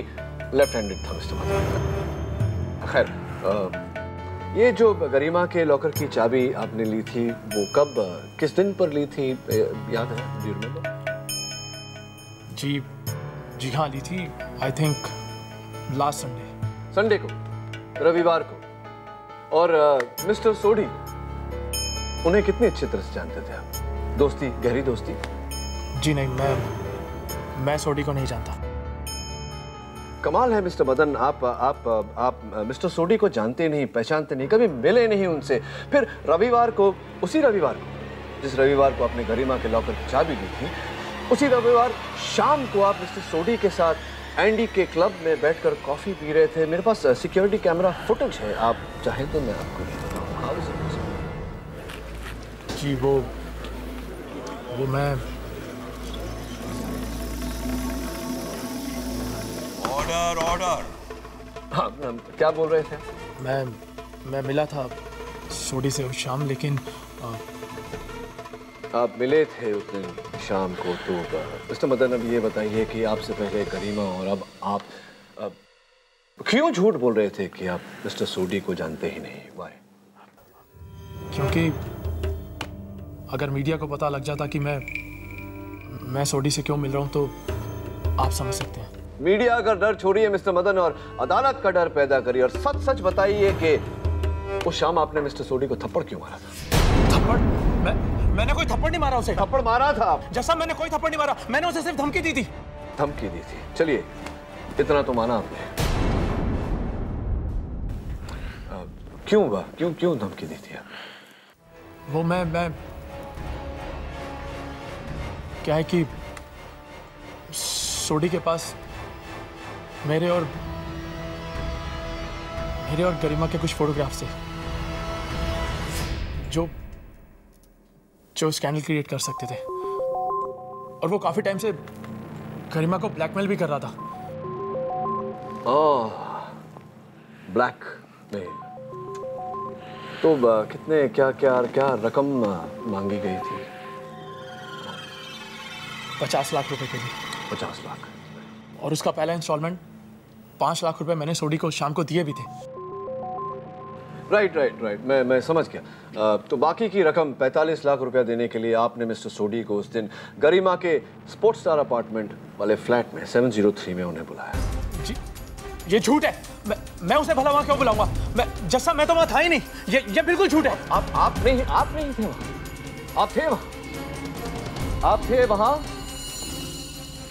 लेफ़्ट हैंडेड था मिस्टर मदन खैर uh, ये जो गरिमा के लॉकर की चाबी आपने ली थी वो कब uh, किस दिन पर ली थी uh, याद है? डू रिमेंबर जी जी हाँ ली थी I think last Sunday Sunday को रविवार को। और मिस्टर सोडी उन्हें कितनी अच्छी तरह से जानते थे आप? दोस्ती गहरी दोस्ती? जी नहीं मैं मैं सोडी को नहीं जानता। कमाल है मिस्टर मदन। आप आप आप मिस्टर सोडी को जानते नहीं पहचानते नहीं कभी मिले नहीं उनसे। फिर रविवार को उसी रविवार को जिस रविवार को आपने गरिमा के लॉकर की चाबी ली थी उसी रविवार शाम को आप मिस्टर सोडी के साथ एंडी के क्लब में बैठकर कॉफ़ी पी रहे थे। मेरे पास सिक्योरिटी कैमरा फुटेज है। आप चाहें तो मैं आपको दे देता हूँ? जी वो वो मैं ऑर्डर ऑर्डर हाँ क्या बोल रहे थे? मैं मैं मिला था सोडी से उस शाम लेकिन अ, आप मिले थे उस दिन शाम को तो मिस्टर मदन अब ये बताइए कि आपसे पहले करीमा और अब आप अब क्यों झूठ बोल रहे थे कि आप मिस्टर सोडी को जानते ही नहीं? वाई क्योंकि अगर मीडिया को पता लग जाता कि मैं मैं सोडी से क्यों मिल रहा हूँ तो आप समझ सकते हैं। मीडिया अगर डर छोड़िए मिस्टर मदन और अदालत का डर पैदा करिए और सच सच बताइए कि उस शाम आपने मिस्टर सोडी को थप्पड़ क्यों मारा था? थप्पड़? मैं मैंने कोई थप्पड़ नहीं मारा उसे। थप्पड़ मारा था जैसा मैंने कोई थप्पड़ नहीं मारा मैंने उसे सिर्फ़ धमकी दी थी। धमकी दी थी। चलिए इतना तो माना आपने क्यों हुआ? क्यों क्यों धमकी दी थी वो मैं मैं क्या है कि सोडी के पास मेरे और मेरे और गरिमा के कुछ फोटोग्राफ्स थे जो जो स्कैंडल क्रिएट कर सकते थे। और वो काफ़ी टाइम से गरिमा को ब्लैकमेल भी कर रहा था। ब्लैक तो कितने क्या क्या क्या रकम मांगी गई थी? पचास लाख रुपए के लिए। पचास लाख। और उसका पहला इंस्टॉलमेंट पाँच लाख रुपए मैंने सोडी को शाम को दिए भी थे। राइट राइट राइट मैं मैं समझ गया। तो बाकी की रकम 45 लाख रुपया देने के लिए आपने मिस्टर सोडी को उस दिन गरिमा के स्पोर्ट्स स्टार अपार्टमेंट वाले फ्लैट में 703 में उन्हें बुलाया। जी ये झूठ है। मैं मैं उसे भला वहाँ क्यों बुलाऊँगा? मैं जैसा मैं तो वहाँ था ही नहीं। ये ये बिल्कुल झूठ है। आप आप नहीं आप नहीं थे वहाँ। आप थे वहाँ। आप थे वहाँ।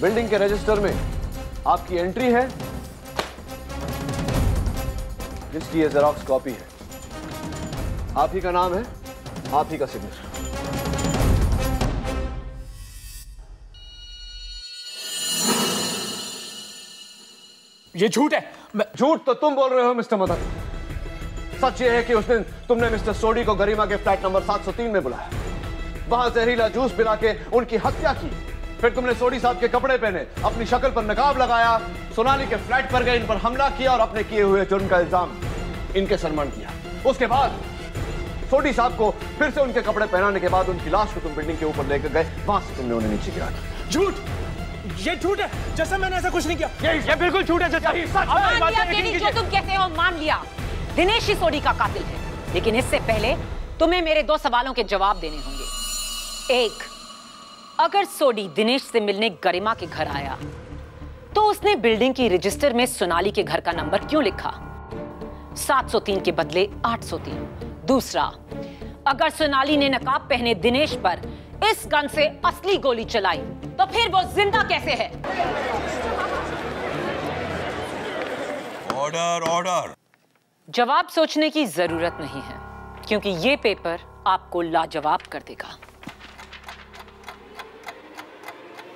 बिल्डिंग के रजिस्टर में आपकी एंट्री है। जिसकी ये जेरोक्स कॉपी है। आप ही का नाम है आप ही का सिग्नेचर ये झूठ है। मैं झूठ तो तुम बोल रहे हो मिस्टर मदन। सच ये है कि उस दिन तुमने मिस्टर सोडी को गरिमा के फ्लैट नंबर 703 में बुलाया। वहाँ जहरीला जूस पिला के उनकी हत्या की। फिर तुमने सोडी साहब के कपड़े पहने अपनी शक्ल पर नकाब लगाया सोनाली के फ्लैट पर गए इन पर हमला किया और अपने किए हुए जुर्म का इल्ज़ाम इनके सन्मान किया। उसके बाद सोडी साहब को फिर से उनके कपड़े पहनाने के बाद उनकी लाश को तुम बिल्डिंग के ऊपर लेकर गए वहाँ से तुमने उन्हें नीचे गिरा झूठ! ये झूठ है जैसा मैंने ऐसा कुछ नहीं किया। ये, ये बिल्कुल झूठ है जैसा मान लिया जो तुम कहते हो मान लिया। दिनेश ही सोडी का कातिल है। लेकिन इससे पहले तुम्हें मेरे दो सवालों के जवाब देने होंगे। एक अगर सोडी दिनेश से मिलने गरिमा के घर आया तो उसने बिल्डिंग की रजिस्टर में सोनाली के घर का नंबर क्यों लिखा? 703 के बदले 803 दूसरा अगर सोनाली ने नकाब पहने दिनेश पर इस गन से असली गोली चलाई तो फिर वो ज़िंदा कैसे है? ऑर्डर ऑर्डर जवाब सोचने की ज़रूरत नहीं है क्योंकि ये पेपर आपको लाजवाब कर देगा।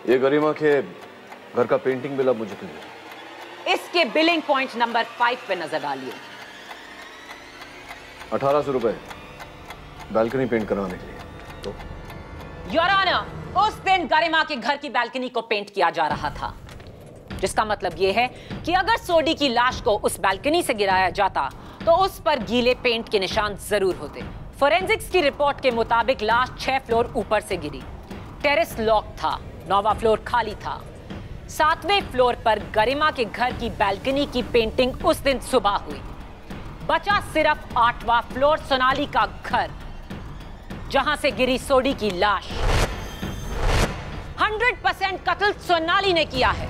ये गरिमा के घर का पेंटिंग बिल अब मुझे इसके बिलिंग पॉइंट नंबर फाइव पे नज़र डालिए। अठारह सौ रुपए बैल्कनी पेंट करवाने के लिए। तो? योर ऑनर उस दिन गरिमा के घर की बैल्कनी को पेंट किया जा रहा था। जिसका मतलब यह है कि अगर सोडी की लाश को उस बैल्कनी से गिराया जाता तो उस पर गीले पेंट के निशान ज़रूर होते। फोरेंसिक्स की रिपोर्ट के मुताबिक लाश छह फ्लोर ऊपर से गिरी। टेरेस लॉक था, नौवा फ्लोर खाली था। सातवें फ्लोर पर गरिमा के घर की बैल्कनी की पेंटिंग उस दिन सुबह हुई। बचा सिर्फ़ आठवां फ्लोर सोनाली का घर, जहाँ से गिरी सोडी की लाश। 100 परसेंट कत्ल सोनाली ने किया है।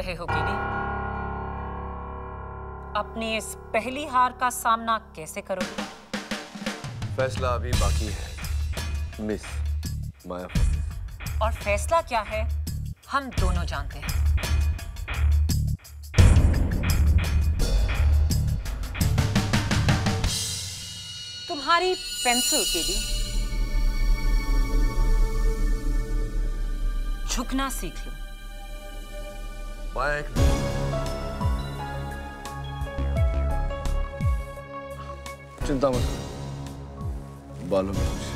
रहे हो कीडी अपनी इस पहली हार का सामना कैसे करोगे? फैसला अभी बाकी है। मिस माया और फैसला क्या है हम दोनों जानते हैं। तुम्हारी पेंसिल के लिए झुकना सीख लो। एक चिंता मत बालों में कुछ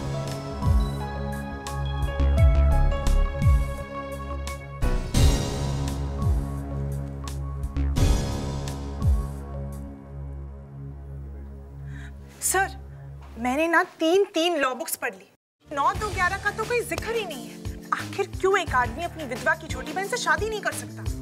सर मैंने ना तीन तीन लॉ बुक्स पढ़ ली। नौ दो ग्यारह का तो कोई ज़िक्र ही नहीं है। आखिर क्यों एक आदमी अपनी विधवा की छोटी बहन से शादी नहीं कर सकता?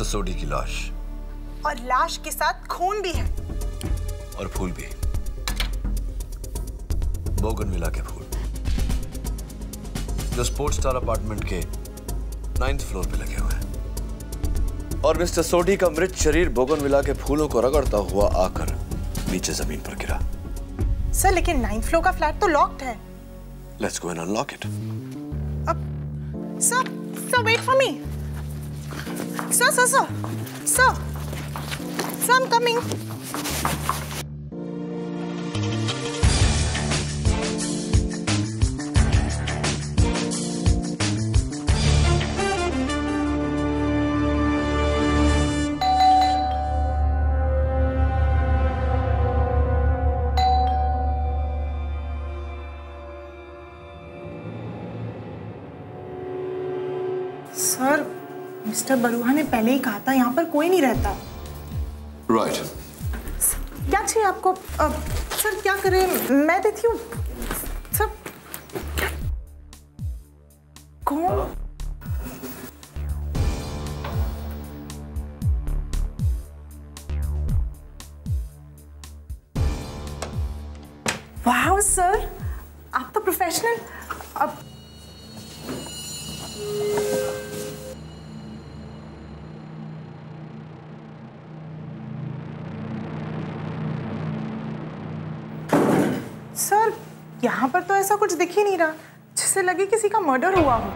मिस्टर सोडी की लाश। और लाश के साथ खून भी है। और फूल भी। बोगनविला के फूल। जो स्पोर्ट्स स्टार अपार्टमेंट के नाइन्थ फ्लोर पे लगे हुए हैं। और मिस्टर सोडी का मृत शरीर बोगनविला के फूलों को रगड़ता हुआ आकर नीचे ज़मीन पर गिरा। सर लेकिन नाइन्थ फ्लोर का फ्लैट तो लॉक्ड है। Let's go and unlock it अब sir sir wait for me sir sir sir sir sir I am पहले ही कहा था यहाँ पर कोई नहीं रहता। राइट क्या चाहिए आपको? सर क्या करें? मैं देती हूँ। जिससे लगे किसी का मर्डर हुआ हो।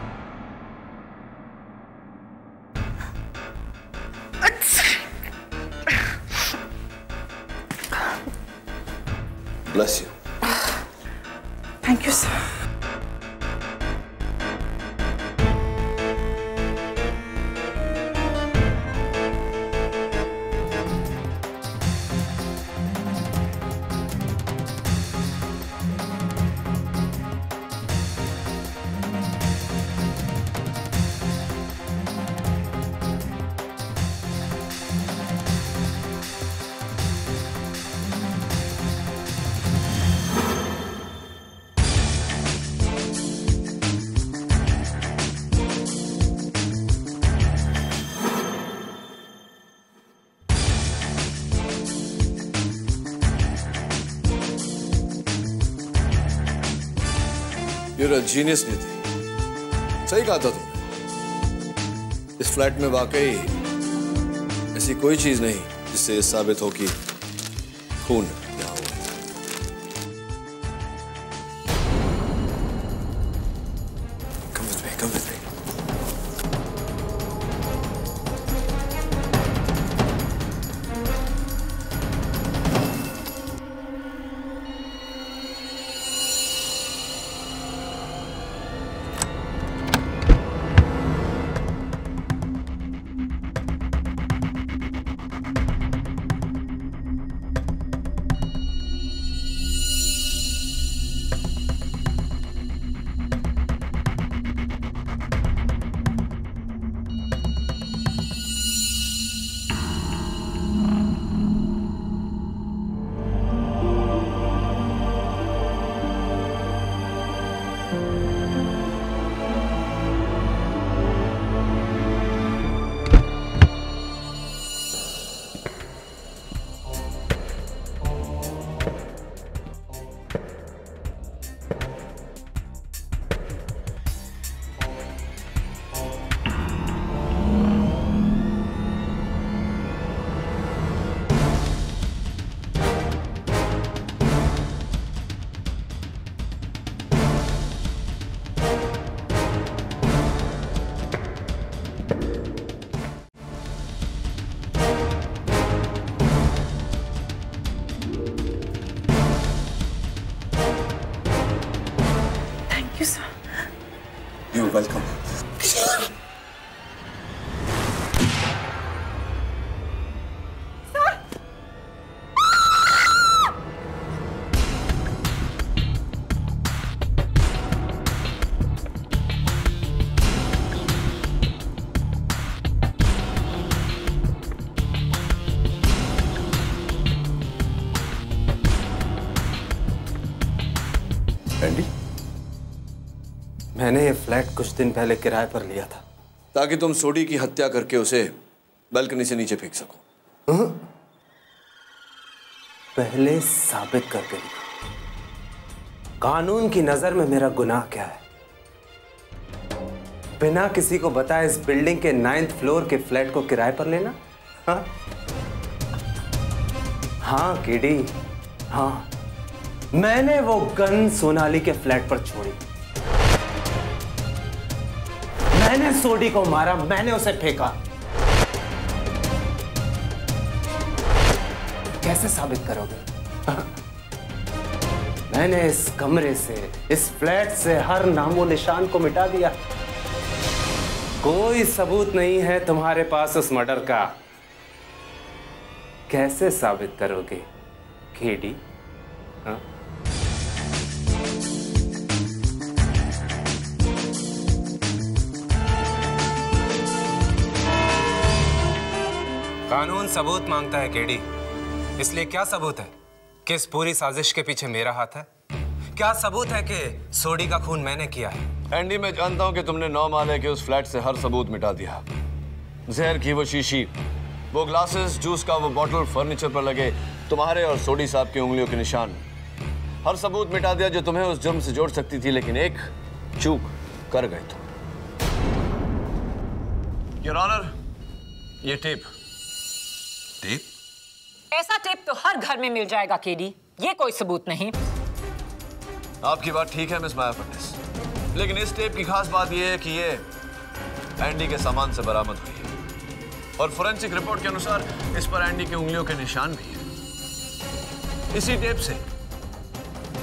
You're नहीं थी सही कहा था तुमने इस फ्लैट में वाकई ऐसी कोई चीज़ नहीं जिससे साबित हो कि खून है। फ्लैट कुछ दिन पहले किराए पर लिया था। ताकि तुम सोडी की हत्या करके उसे बालकनी से नीचे फेंक सको। हं? पहले साबित करके दिखा। कानून की नज़र में मेरा गुनाह क्या है? बिना किसी को बताए इस बिल्डिंग के नाइन्थ फ्लोर के फ्लैट को किराए पर लेना? हाँ? हाँ किडी। हाँ। मैंने वो गन सोनाली के फ्लैट पर छोड़ी। सोडी को मारा, मैंने उसे फेंका। कैसे साबित करोगे? मैंने इस कमरे से, इस फ्लैट से हर नामो निशान को मिटा दिया। कोई सबूत नहीं है तुम्हारे पास उस मर्डर का। कैसे साबित करोगे, खेडी? हाँ? कानून सबूत माँगता है, केडी। इसलिए क्या सबूत है कि इस पूरी साजिश के पीछे मेरा हाथ है? क्या सबूत है कि सोडी का खून मैंने किया है? एंडी, मैं जानता हूँ कि तुमने नौ माले के उस फ्लैट से हर सबूत मिटा दिया। जहर की वो शीशी, वो ग्लासेस, जूस का वो बॉटल, फर्नीचर पर लगे तुम्हारे और सोडी साहब की उंगलियों के निशान। हर सबूत मिटा दिया जो तुम्हें उस जुर्म से जोड़ सकती थी, लेकिन एक चूक कर गए तुम। योर ऑनर ये टेप टेप? ऐसा टेप तो हर घर में मिल जाएगा केडी। ये कोई सबूत नहीं। आपकी बात ठीक है मिस माया फडनिस लेकिन इस टेप की खास बात यह है कि ये एंडी के सामान से बरामद हुई है। और फोरेंसिक रिपोर्ट के अनुसार इस पर एंडी की उंगलियों के निशान भी है। इसी टेप से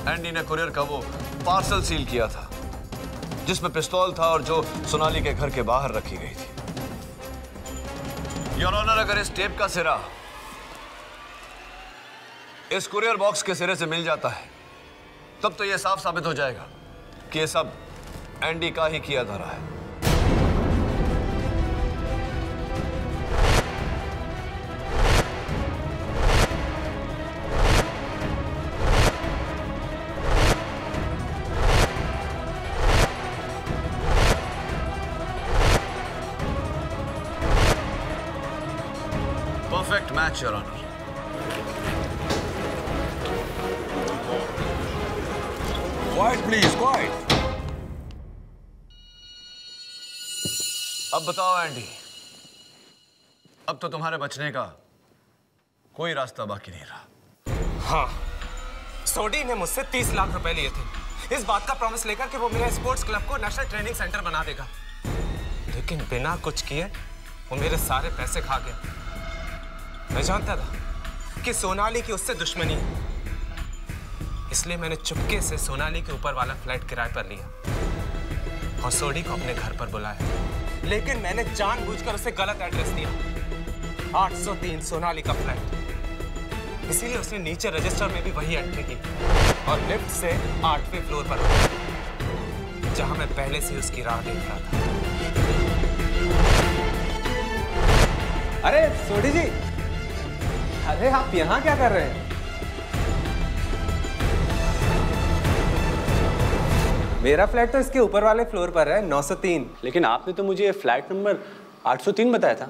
एंडी ने कुरियर का वो पार्सल सील किया था जिसमें पिस्तौल था और जो सोनाली के घर के बाहर रखी गई थी। योर ऑनर अगर इस टेप का सिरा इस कुरियर बॉक्स के सिरे से मिल जाता है, तब तो यह साफ़ साबित हो जाएगा कि यह सब एंडी का ही किया धरा है। एंडी अब तो तुम्हारे बचने का कोई रास्ता बाकी नहीं रहा। हाँ सोडी ने मुझसे तीस लाख रुपए लिए थे। इस बात का प्रॉमिस लेकर कि वो मेरा स्पोर्ट्स क्लब को नेशनल ट्रेनिंग सेंटर बना देगा। लेकिन बिना कुछ किए, वो मेरे सारे पैसे खा गया। मैं जानता था कि सोनाली की उससे दुश्मनी है। इसलिए मैंने चुपके से सोनाली के ऊपर वाला फ्लैट किराए पर लिया और सोडी को अपने घर पर बुलाया। लेकिन मैंने जानबूझकर उसे गलत एड्रेस दिया। 803 सोनाली का फ्लैट इसीलिए उसने नीचे रजिस्टर में भी वही एंट्री की और लिफ्ट से आठवें फ्लोर पर जहाँ मैं पहले से उसकी राह देख रहा था। अरे सोडी जी, अरे, आप यहाँ क्या कर रहे हैं? मेरा फ्लैट तो इसके ऊपर वाले फ्लोर पर है 903 लेकिन आपने तो मुझे फ्लैट नंबर 803 बताया था।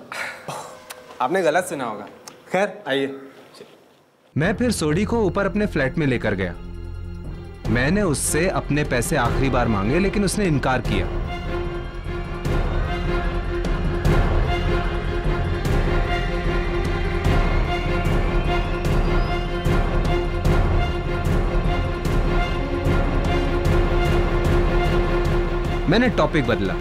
आपने गलत सुना होगा। खैर आइए। मैं फिर सोडी को ऊपर अपने फ्लैट में लेकर गया। मैंने उससे अपने पैसे आखिरी बार मांगे लेकिन उसने इनकार किया। मैंने टॉपिक बदला।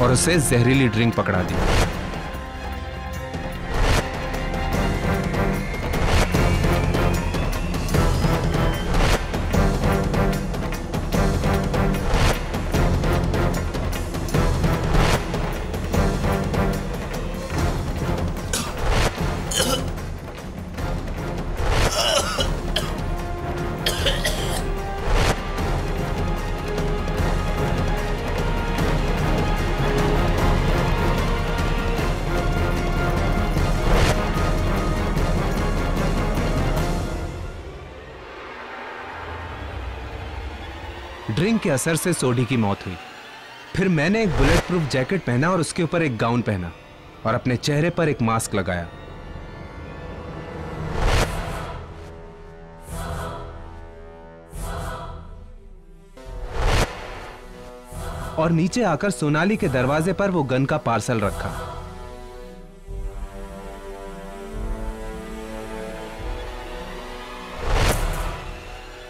और उसे जहरीली ड्रिंक पकड़ा दी। ड्रिंक के असर से सोडी की मौत हुई। फिर मैंने एक बुलेट प्रूफ जैकेट पहना और उसके ऊपर एक गाउन पहना और अपने चेहरे पर एक मास्क लगाया। और नीचे आकर सोनाली के दरवाजे पर वो गन का पार्सल रखा।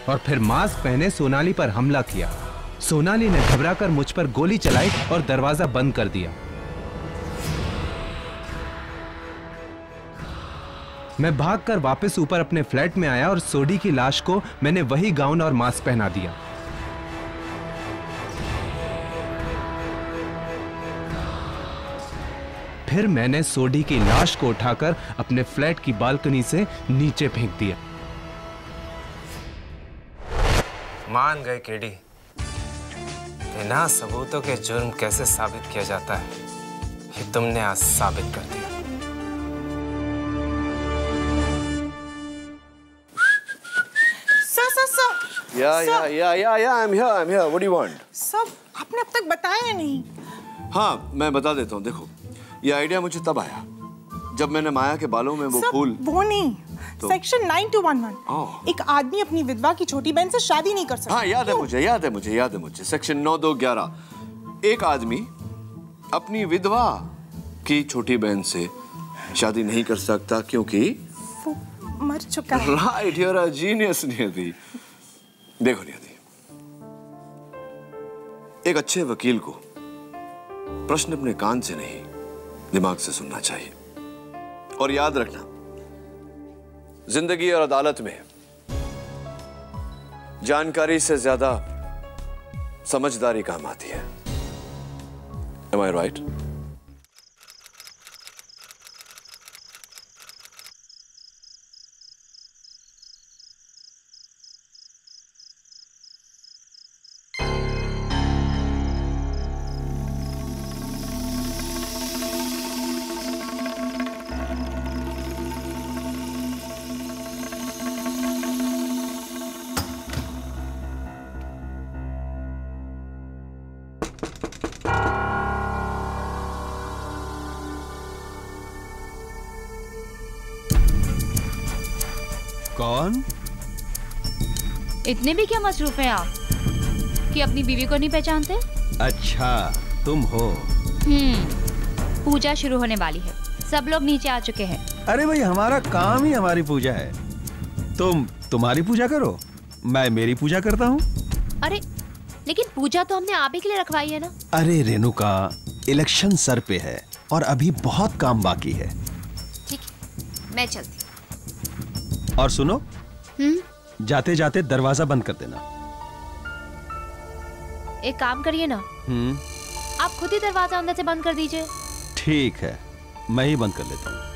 और फिर मास्क पहने सोनाली पर हमला किया। सोनाली ने घबराकर मुझ पर गोली चलाई और दरवाज़ा बंद कर दिया। मैं भागकर वापस ऊपर अपने फ्लैट में आया और सोडी की लाश को मैंने वही गाउन और मास्क पहना दिया। फिर मैंने सोडी की लाश को उठाकर अपने फ्लैट की बालकनी से नीचे फेंक दिया। मान गए केडी बिना सबूतों के जुर्म कैसे साबित किया जाता है ये तुमने आज साबित कर दिया। सर सर सर या या या या या I am here I am here what do you want sir आपने अब तक बताया नहीं। हाँ मैं बता देता हूँ देखो ये आइडिया मुझे तब आया जब मैंने माया के बालों में वो फूल वो नहीं? Section nine two one one एक आदमी अपनी विधवा की छोटी बहन से शादी नहीं कर सकता। हाँ याद है मुझे याद है मुझे याद है मुझे। सेक्शन नौ दो ग्यारह एक आदमी अपनी विधवा की छोटी बहन से शादी नहीं कर सकता क्योंकि वो मर चुका है। राइट यूर जीनियस नियति देखो नियति एक अच्छे वकील को प्रश्न अपने कान से नहीं दिमाग से सुनना चाहिए। और याद रखना ज़िंदगी और अदालत में जानकारी से ज़्यादा समझदारी काम आती है Am I right? इतने भी क्या मसरूफ हैं आप? कि अपनी बीवी को नहीं पहचानते? अच्छा तुम हो। हम्म पूजा शुरू होने वाली है। सब लोग नीचे आ चुके हैं। अरे भाई हमारा काम ही हमारी पूजा है। तुम तुम्हारी पूजा करो मैं मेरी पूजा करता हूँ। अरे लेकिन पूजा तो हमने आप ही के लिए रखवाई है ना? अरे रेणुका इलेक्शन सर पे है और अभी बहुत काम बाकी है। ठीक मैं चलती और सुनो। हम्म। जाते जाते दरवाज़ा बंद कर देना। एक काम करिए ना। हम्म। आप खुद ही दरवाज़ा अंदर से बंद कर दीजिए। ठीक है मैं ही बंद कर लेता हूँ।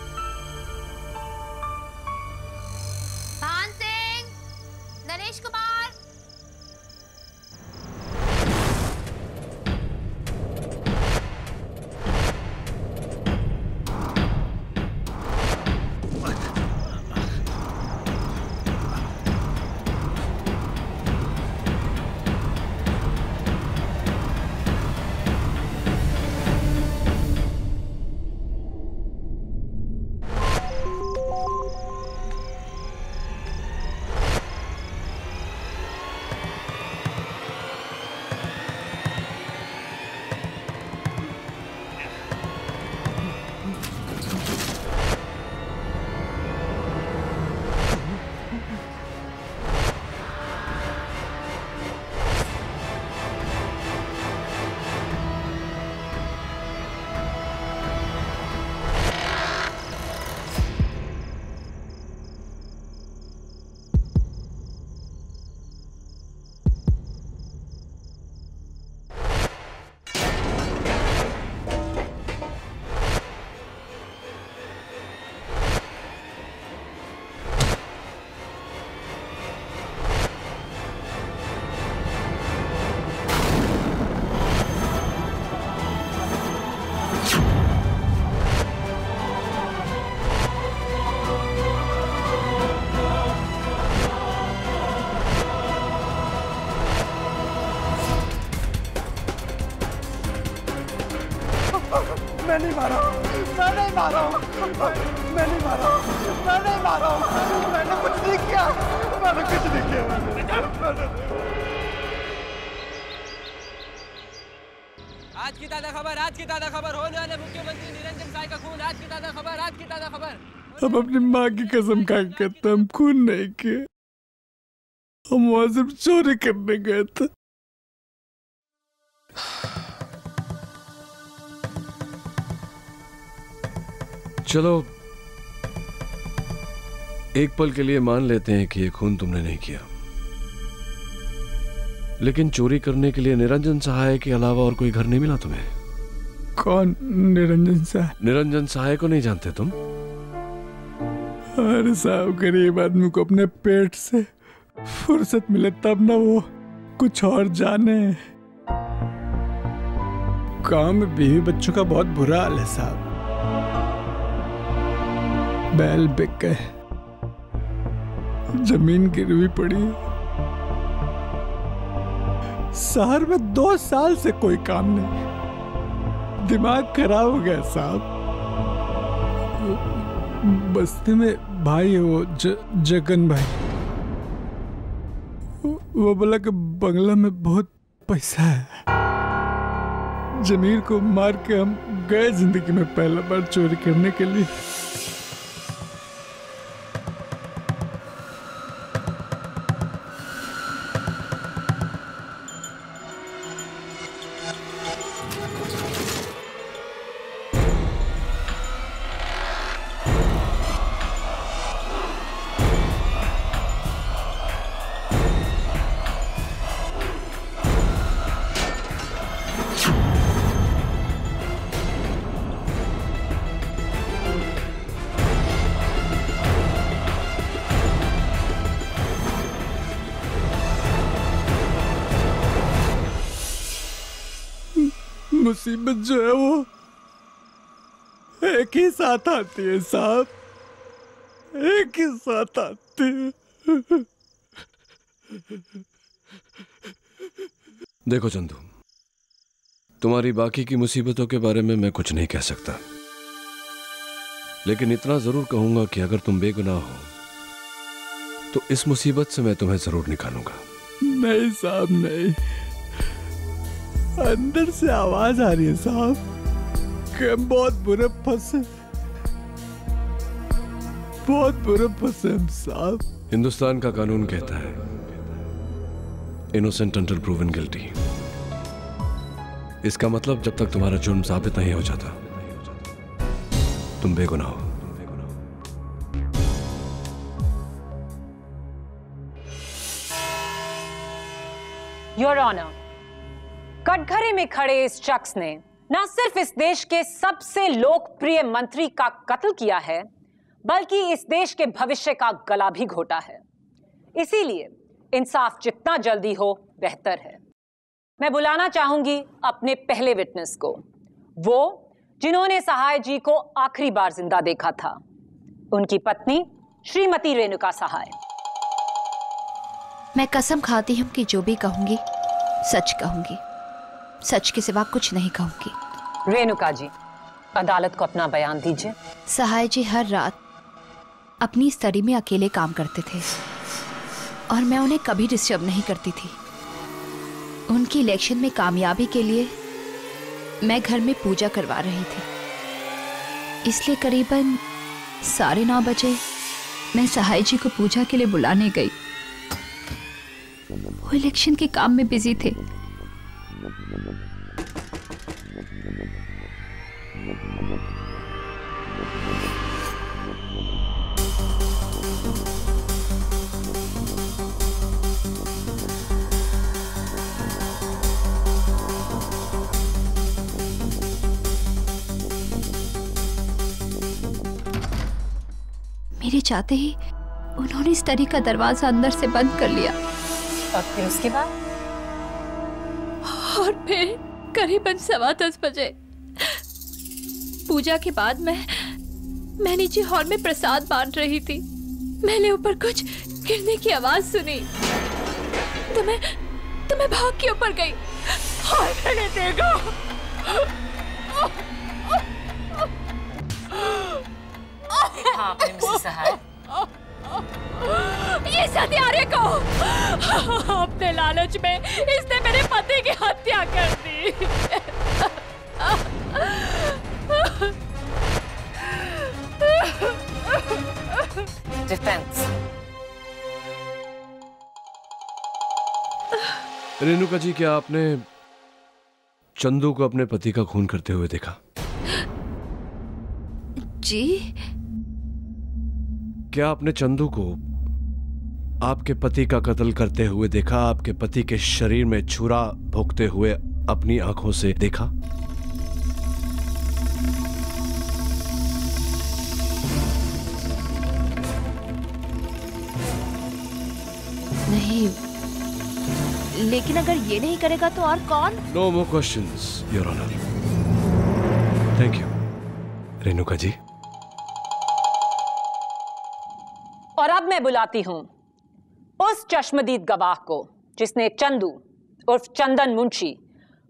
मारा। हूँ मैं नहीं मारा। हूँ मैं नहीं मारा। हूँ मैंने कुछ नहीं किया। मैंने कुछ नहीं किया। मैंने आज की ताज़ा खबर आज की ताज़ा खबर। होने वाले मुख्यमंत्री निरंजन साय का खून। आज की ताज़ा खबर आज की ताज़ा खबर। हम अपनी माँ की कसम खा के कहते हम खून नहीं किए। हम वहाँ सिर्फ़ चोरी करने गए थे। चलो एक पल के लिए मान लेते हैं कि ये खून तुमने नहीं किया। लेकिन चोरी करने के लिए निरंजन सहाय के अलावा और कोई घर नहीं मिला तुम्हें? कौन निरंजन साहब निरंजन सहाय को नहीं जानते तुम? अरे साहब गरीब आदमी को अपने पेट से फुर्सत मिले तब ना वो कुछ और जाने। गाँव में बीवी बच्चों का बहुत बुरा हाल है साहब। बैल बिक गए। ज़मीन गिरवी पड़ी। शहर में दो साल से कोई काम नहीं। दिमाग खराब हो गया साहब। बस्ती में भाई है वो ज, जगन भाई। वो- बोला कि बंगला में बहुत पैसा है। जमीर को मार के हम गए ज़िंदगी में पहला बार चोरी करने के लिए। साथ आती है साहब एक ही साथ आती है। देखो चंदू तुम्हारी बाकी की मुसीबतों के बारे में मैं कुछ नहीं कह सकता। लेकिन इतना ज़रूर कहूँगा कि अगर तुम बेगुनाह हो तो इस मुसीबत से मैं तुम्हें ज़रूर निकालूँगा। नहीं साहब नहीं। अंदर से आवाज़ आ रही है साहब कि हम बहुत बुरे फंसे। बहुत बुरे हम साहब। हिंदुस्तान का कानून कहता है इनोसेंट अंटिल प्रूवन गिल्टी इसका मतलब जब तक तुम्हारा जुर्म साबित नहीं हो जाता तुम बेगुनाह हो। योर ऑनर कटघरे में खड़े इस शख्स ने न सिर्फ़ इस देश के सबसे लोकप्रिय मंत्री का कत्ल किया है बल्कि इस देश के भविष्य का गला भी घोटा है। इसीलिए इंसाफ जितना जल्दी हो बेहतर है। मैं बुलाना चाहूँगी अपने पहले विटनेस को वो जिन्होंने सहाय जी को आखिरी बार ज़िंदा देखा था। उनकी पत्नी श्रीमती रेणुका सहाय। मैं कसम खाती हूँ कि जो भी कहूँगी सच कहूँगी। सच के सिवा कुछ नहीं कहूँगी। रेणुका जी अदालत को अपना बयान दीजिए। सहाय जी हर रात अपनी स्टडी में अकेले काम करते थे। और मैं उन्हें कभी डिस्टर्ब नहीं करती थी। उनकी इलेक्शन में कामयाबी के लिए मैं घर में पूजा करवा रही थी। इसलिए करीबन साढ़े नौ बजे मैं सहाय जी को पूजा के लिए बुलाने गई। वो इलेक्शन के काम में बिज़ी थे। मेरे चाहते ही उन्होंने इस तरह का दरवाज़ा अंदर से बंद कर लिया। और फिर उसके बाद? और फिर करीबन सवा दस बजे। पूजा के बाद मैं मैं नीचे हॉल में प्रसाद बांट रही थी। मैंने ऊपर कुछ गिरने की आवाज़ सुनी। तो मैं तो मैं भाग के ऊपर गई। और मैंने देखा आपने मिसेस सहाय ये सत्यारे को! अपने लालच में इसने मेरे पति की हत्या कर दी। डिफेंस रेणुका जी क्या आपने चंदू को अपने पति का खून करते हुए देखा? जी क्या आपने चंदू को आपके पति का कत्ल करते हुए देखा आपके पति के शरीर में छुरा भोगते हुए अपनी आँखों से देखा? नहीं। लेकिन अगर ये नहीं करेगा तो और कौन? No more question your honour thank you Renuka ji. और अब मैं बुलाती हूँ उस चश्मदीद गवाह को, जिसने चंदू, उर्फ़ चंदन मुंशी,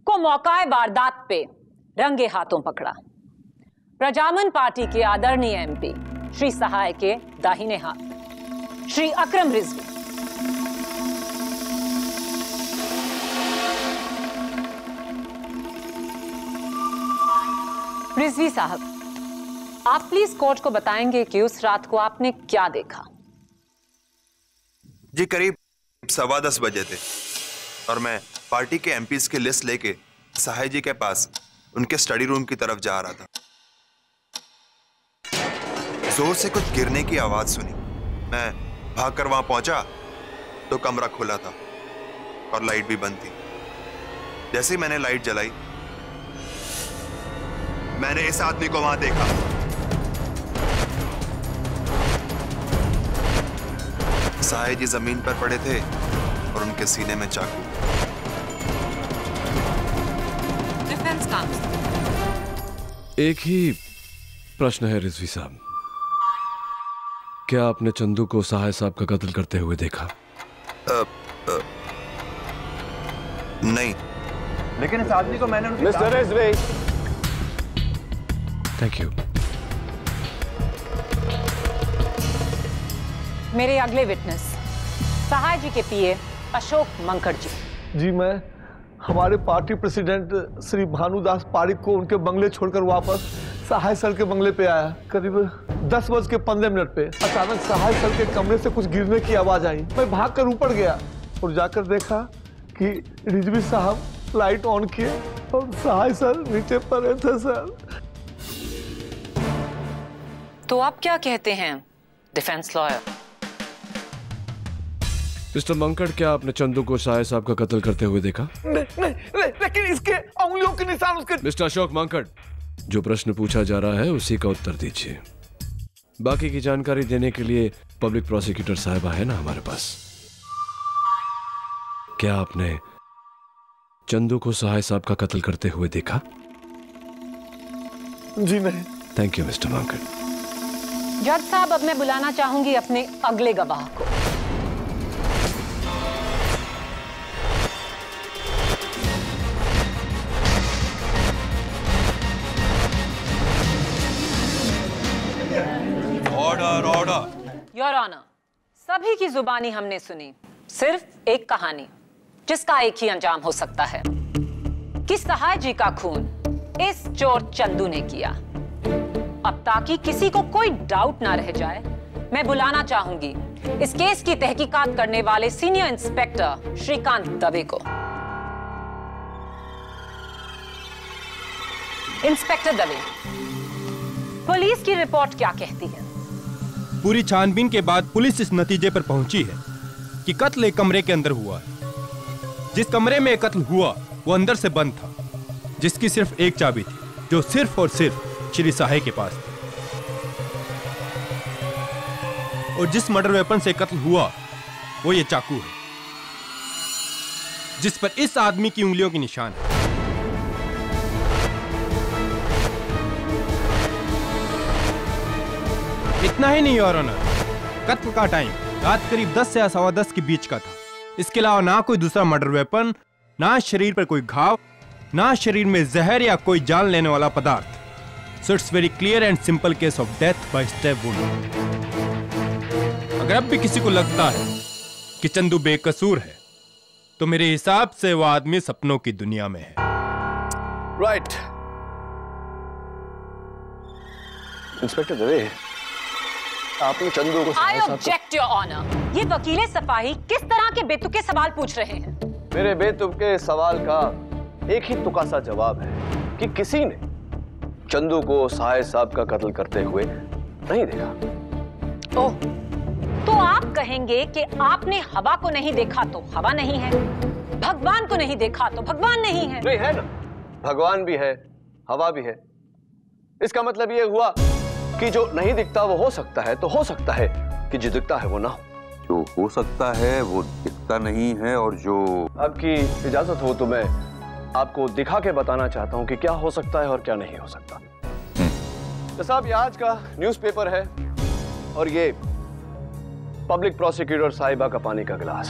को मौकाए वारदात पे रंगे हाथों पकड़ा। प्रजामन पार्टी के आदरणीय एमपी, श्री सहाय के दाहिने हाथ, श्री अक्रम रिजवी। रिजवी साहब, आप प्लीज़ कोर्ट को बताएँगे कि उस रात को आपने क्या देखा? जी, करीब सवा दस बजे थे। और मैं पार्टी के एमपीज की लिस्ट लेके सहाय जी के पास उनके स्टडी रूम की तरफ़ जा रहा था। ज़ोर से कुछ गिरने की आवाज़ सुनी। मैं भागकर वहाँ पहुँचा तो कमरा खुला था और लाइट भी बंद थी। जैसे ही मैंने लाइट जलाई, मैंने इस आदमी को वहाँ देखा। सहाय जी ज़मीन पर पड़े थे और उनके सीने में चाकू। डिफेंस काउंसिल एक ही प्रश्न है रिजवी साहब। क्या आपने चंदू को सहाय साहब का कत्ल करते हुए देखा? अ, अ, नहीं। लेकिन इस आदमी को मैंने मिस्टर रिजवी। थैंक यू मेरे अगले विटनेस सहाय जी के पीए अशोक मंकड़ जी जी मैं हमारे पार्टी प्रेसिडेंट श्री भानुदास पारिक को उनके बंगले छोड़कर वापस सहाय सर के बंगले पे आया। करीब दस बज के पंद्रह मिनट पे अचानक सहाय सर के कमरे से कुछ गिरने की आवाज़ आई। मैं भागकर ऊपर गया और जाकर देखा कि रिजवी साहब लाइट ऑन किए और सहाय सर नीचे पड़े थे सर। तो आप क्या कहते हैं? Defence lawyer. मिस्टर मंकड़ क्या आपने चंदू को सहाय साहब का कत्ल करते हुए देखा? नहीं, नहीं, नहीं, लेकिन इसके उंगलियों के निशान उसके मिस्टर अशोक मंकड़ जो प्रश्न पूछा जा रहा है उसी का उत्तर दीजिए। बाकी की जानकारी देने के लिए पब्लिक प्रोसिक्यूटर साहबा है ना हमारे पास। क्या आपने चंदू को सहाय साहब का कत्ल करते हुए देखा? जी नहीं। Thank you mister Mankad. जज साहब अब मैं बुलाना चाहूँगी अपने अगले गवाह को। ऑर्डर ऑर्डर योर ऑनर सभी की जुबानी हमने सुनी, सिर्फ़ एक कहानी, जिसका एक ही अंजाम हो सकता है। कि सहाय जी का खून इस चोर चंदू ने किया। अब ताकि किसी को कोई डाउट ना रह जाए, मैं बुलाना चाहूँगी इस केस की तहकीकात करने वाले सीनियर इंस्पेक्टर श्रीकांत दवे को। इंस्पेक्टर दवे, पुलिस की रिपोर्ट क्या कहती है? पूरी छानबीन के बाद पुलिस इस नतीजे पर पहुँची है कि कत्ल एक कमरे के अंदर हुआ है। जिस कमरे में कत्ल हुआ, वो अंदर से बंद था, जिसकी सिर्फ़ एक चाबी थी, जो सिर्फ़ और सिर्फ़ श्री साहे के पास थी। और जिस मर्डर वेपन से कत्ल हुआ, वो ये चाकू है, जिस पर इस आदमी की उंगलियों के निशान है। इतना ही नहीं और ऑनर कत्ल का टाइम रात करीब 10 से सवा दस के बीच का था। इसके अलावा ना कोई दूसरा मर्डर वेपन ना शरीर पर कोई घाव, ना शरीर में जहर या कोई जान लेने वाला पदार्थ। So it's very clear and simple case of death by step अगर अब भी किसी को लगता है कि चंदू बेकसूर है तो मेरे हिसाब से वो आदमी सपनों की दुनिया में है। राइट इंस्पेक्टर दवे आपने चंदू को आई को- ऑब्जेक्ट योर ऑनर ये वकीले सफाही किस तरह के बेतुके सवाल पूछ रहे हैं? मेरे बेतुके सवाल का एक ही तुका सा जवाब है कि किसी ने चंदू को सहाय साहब का कत्ल करते हुए नहीं देखा। ओह तो आप कहेंगे कि आपने हवा को नहीं देखा तो हवा नहीं है? भगवान को नहीं देखा तो भगवान नहीं है? नहीं है ना? भगवान भी है हवा भी है। इसका मतलब ये हुआ कि जो नहीं दिखता वो हो सकता है तो हो सकता है कि जो दिखता है वो ना हो। जो हो सकता है वो दिखता नहीं है और जो आपकी इजाज़त हो तो मैं आपको दिखा के बताना चाहता हूँ कि क्या हो सकता है और क्या नहीं हो सकता। तो साहब ये आज का न्यूज़पेपर है और ये पब्लिक प्रोसिक्यूटर साहिबा का पानी का गिलास।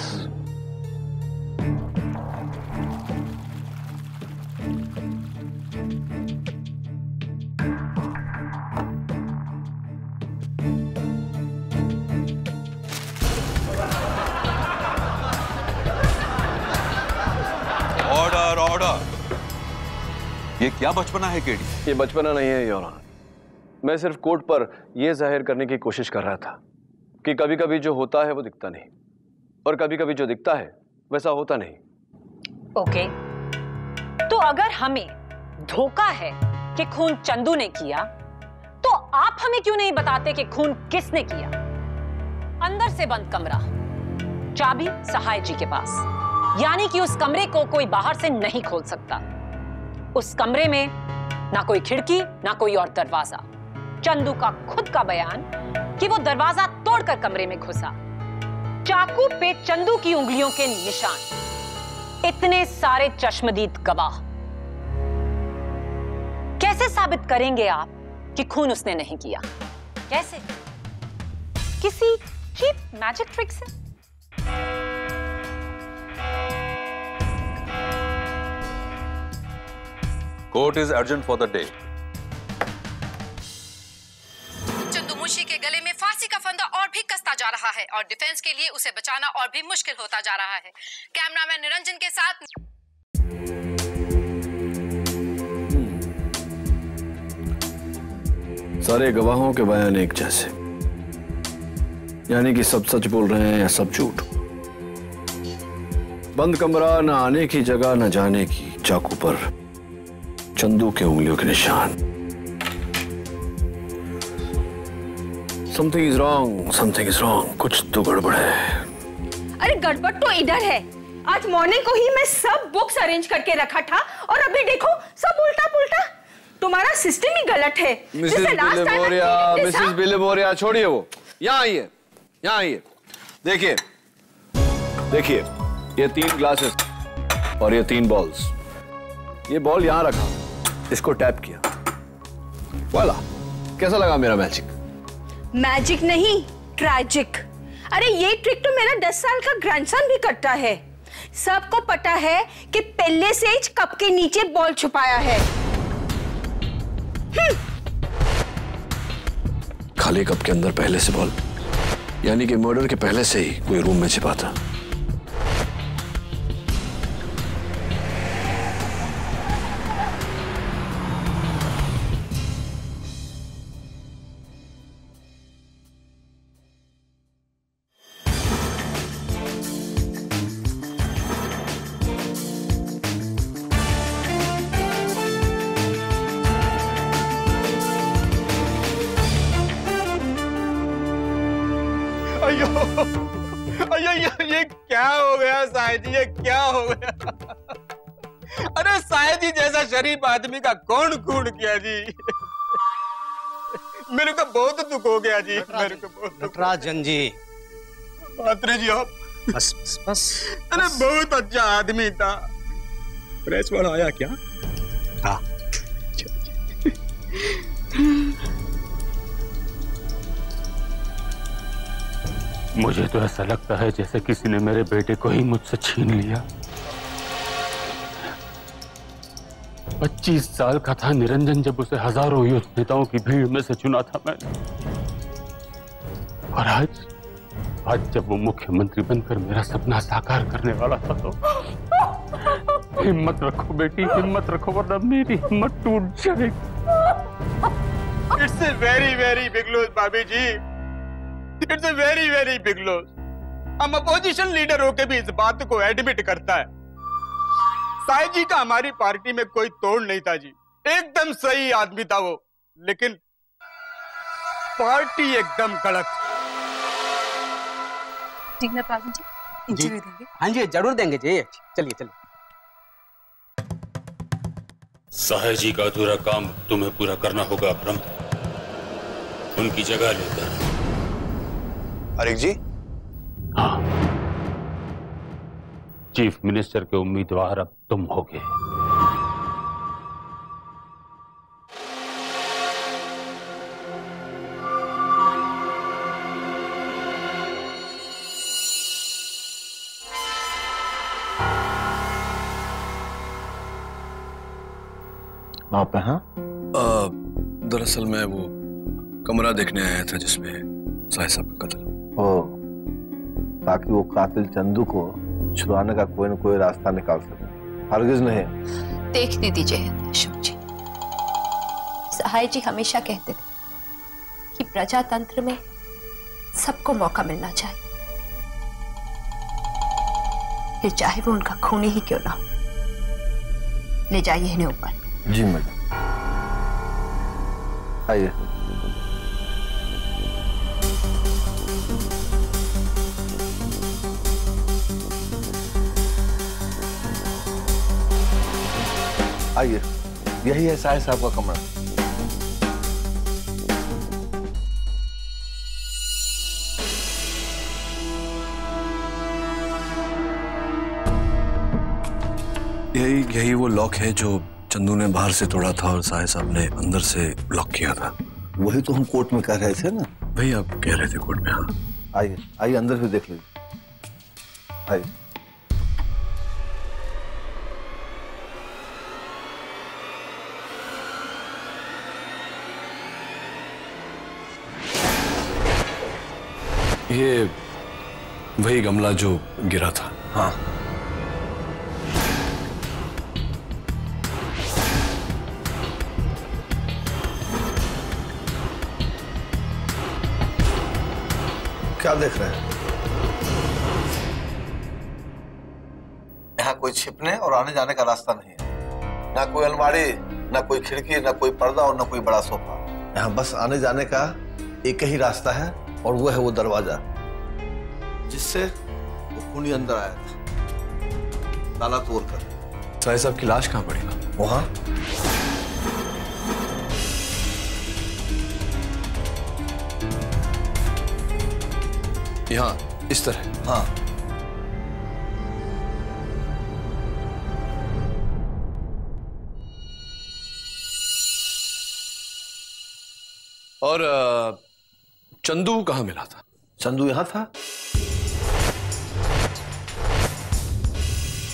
ऑर्डर ऑर्डर ये क्या बचपना है केडी? ये बचपना नहीं है योर ऑनर मैं सिर्फ़ कोर्ट पर यह ज़ाहिर करने की कोशिश कर रहा था कि कभी कभी जो होता है वो दिखता नहीं। और कभी कभी जो दिखता है वैसा होता नहीं। Okay okay. तो अगर हमें धोखा है कि खून चंदू ने किया तो आप हमें क्यों नहीं बताते कि खून किसने किया? अंदर से बंद कमरा। चाबी सहाय जी के पास। यानी कि उस कमरे को कोई बाहर से नहीं खोल सकता। उस कमरे में ना कोई खिड़की, ना कोई और दरवाज़ा। चंदू का खुद का बयान कि वो दरवाज़ा तोड़कर कमरे में घुसा। चाकू पे चंदू की उंगलियों के निशान। इतने सारे चश्मदीद गवाह। कैसे साबित करेंगे आप कि खून उसने नहीं किया? कैसे? किसी चीप मैजिक ट्रिक से? Court is urgent for the day Chandu Munshi के गले में फांसी का फंदा और भी कसता जा रहा है और डिफेंस के लिए उसे बचाना और भी मुश्किल होता जा रहा है। कैमरामैन निरंजन के साथ सारे गवाहों के बयान एक जैसे। यानी कि सब सच बोल रहे हैं या सब झूठ। बंद कमरा न आने की जगह न जाने की चाकू पर चंदू के उंगलियों के निशान। Something is wrong something is wrong कुछ तो गड़बड़ है। अरे गड़बड़ तो इधर है। आज मॉर्निंग को ही मैं सब बुक्स अरेंज करके रखा था और अभी देखो सब उल्टा पुल्टा तुम्हारा सिस्टम ही गलत है। मिसेस हाँ? छोड़िए वो। यहाँ आइए यहाँ आइए। देखिए देखिए। ये तीन ग्लासेस और ये तीन बॉल्स ये बॉल यहाँ रखा। इसको टैप किया। वाला कैसा लगा मेरा मैजिक मैजिक नहीं ट्रैजिक अरे ये ट्रिक तो मेरा दस साल का ग्रैंडसन भी करता है। सबको पता है कि पहले से ही कप के नीचे बॉल छुपाया है। खाली कप के अंदर पहले से बॉल यानी कि मर्डर के पहले से ही कोई रूम में छिपा था। अरे साहिद जी जैसा शरीफ आदमी का कौन खून किया जी? मेरे को बहुत दुख हो गया जी मेरे को बहुत नटराजन जी पात्रे जी आप बस बस बस अरे बहुत अच्छा आदमी था। प्रेस वाला आया क्या? हाँ मुझे तो ऐसा लगता है जैसे किसी ने मेरे बेटे को ही मुझसे छीन लिया। पच्चीस साल का था निरंजन जब उसे हज़ारों युद्ध नेताओं की भीड़ में से चुना था मैंने। और आज आज जब वो मुख्यमंत्री बनकर मेरा सपना साकार करने वाला था तो हिम्मत रखो बेटी, हिम्मत रखो, वरना मेरी हिम्मत टूट जाएगी। It's a very very big loss bhabhi ji it's a very very big loss हम अपोजिशन लीडर होके भी इस बात को एडमिट करता है। साई जी का हमारी पार्टी में कोई तोड़ नहीं था जी। एकदम सही आदमी था वो लेकिन पार्टी एकदम गलत। ठीक है प्रवीण जी इंटरव्यू देंगे। हाँ जी ज़रूर देंगे जी चलिए चलिए। साहे जी का अधूरा काम तुम्हें पूरा करना होगा अक्रम उनकी जगह लेकर। अरिक जी। हाँ। चीफ मिनिस्टर के उम्मीदवार अब तुम होगे। आप यहाँ दरअसल मैं वो कमरा देखने आया था जिसमें साहिब साहब का कत्ल। ओ ताकि वो कातिल चंदू को छुड़ाने का कोई न कोई रास्ता निकाल सके। हरगिज नहीं। देखने दीजिए अशोक जी। सहाय जी हमेशा कहते थे कि प्रजातंत्र में सबको मौका मिलना चाहिए। फिर चाहे वो उनका खूनी ही क्यों ना हो। ले जाइए इन्हें ऊपर। जी मैडम। आइए। आइए यही है साहिब साहब का कमरा। यही यही वो लॉक है जो चंदू ने बाहर से तोड़ा था और साहिब साहब ने अंदर से लॉक किया था। वही तो हम कोर्ट में कह रहे थे ना। वही आप कह रहे थे कोर्ट में हाँ। आइए आइए अंदर भी देख लीजिए। आइए। ये वही गमला जो गिरा था। हाँ। क्या देख रहे हैं? यहाँ कोई छिपने और आने जाने का रास्ता नहीं है। ना कोई अलमारी, ना कोई खिड़की, ना कोई पर्दा और ना कोई बड़ा सोफा। यहाँ बस आने जाने का एक ही रास्ता है। और वो है वो दरवाज़ा। जिससे वो खूनी अंदर आया था। ताला तोड़कर। साहिब साहब की लाश कहाँ पड़ी? वहाँ। यहाँ इस तरह। हाँ। और अ, चंदू कहाँ मिला था? चंदू यहाँ था?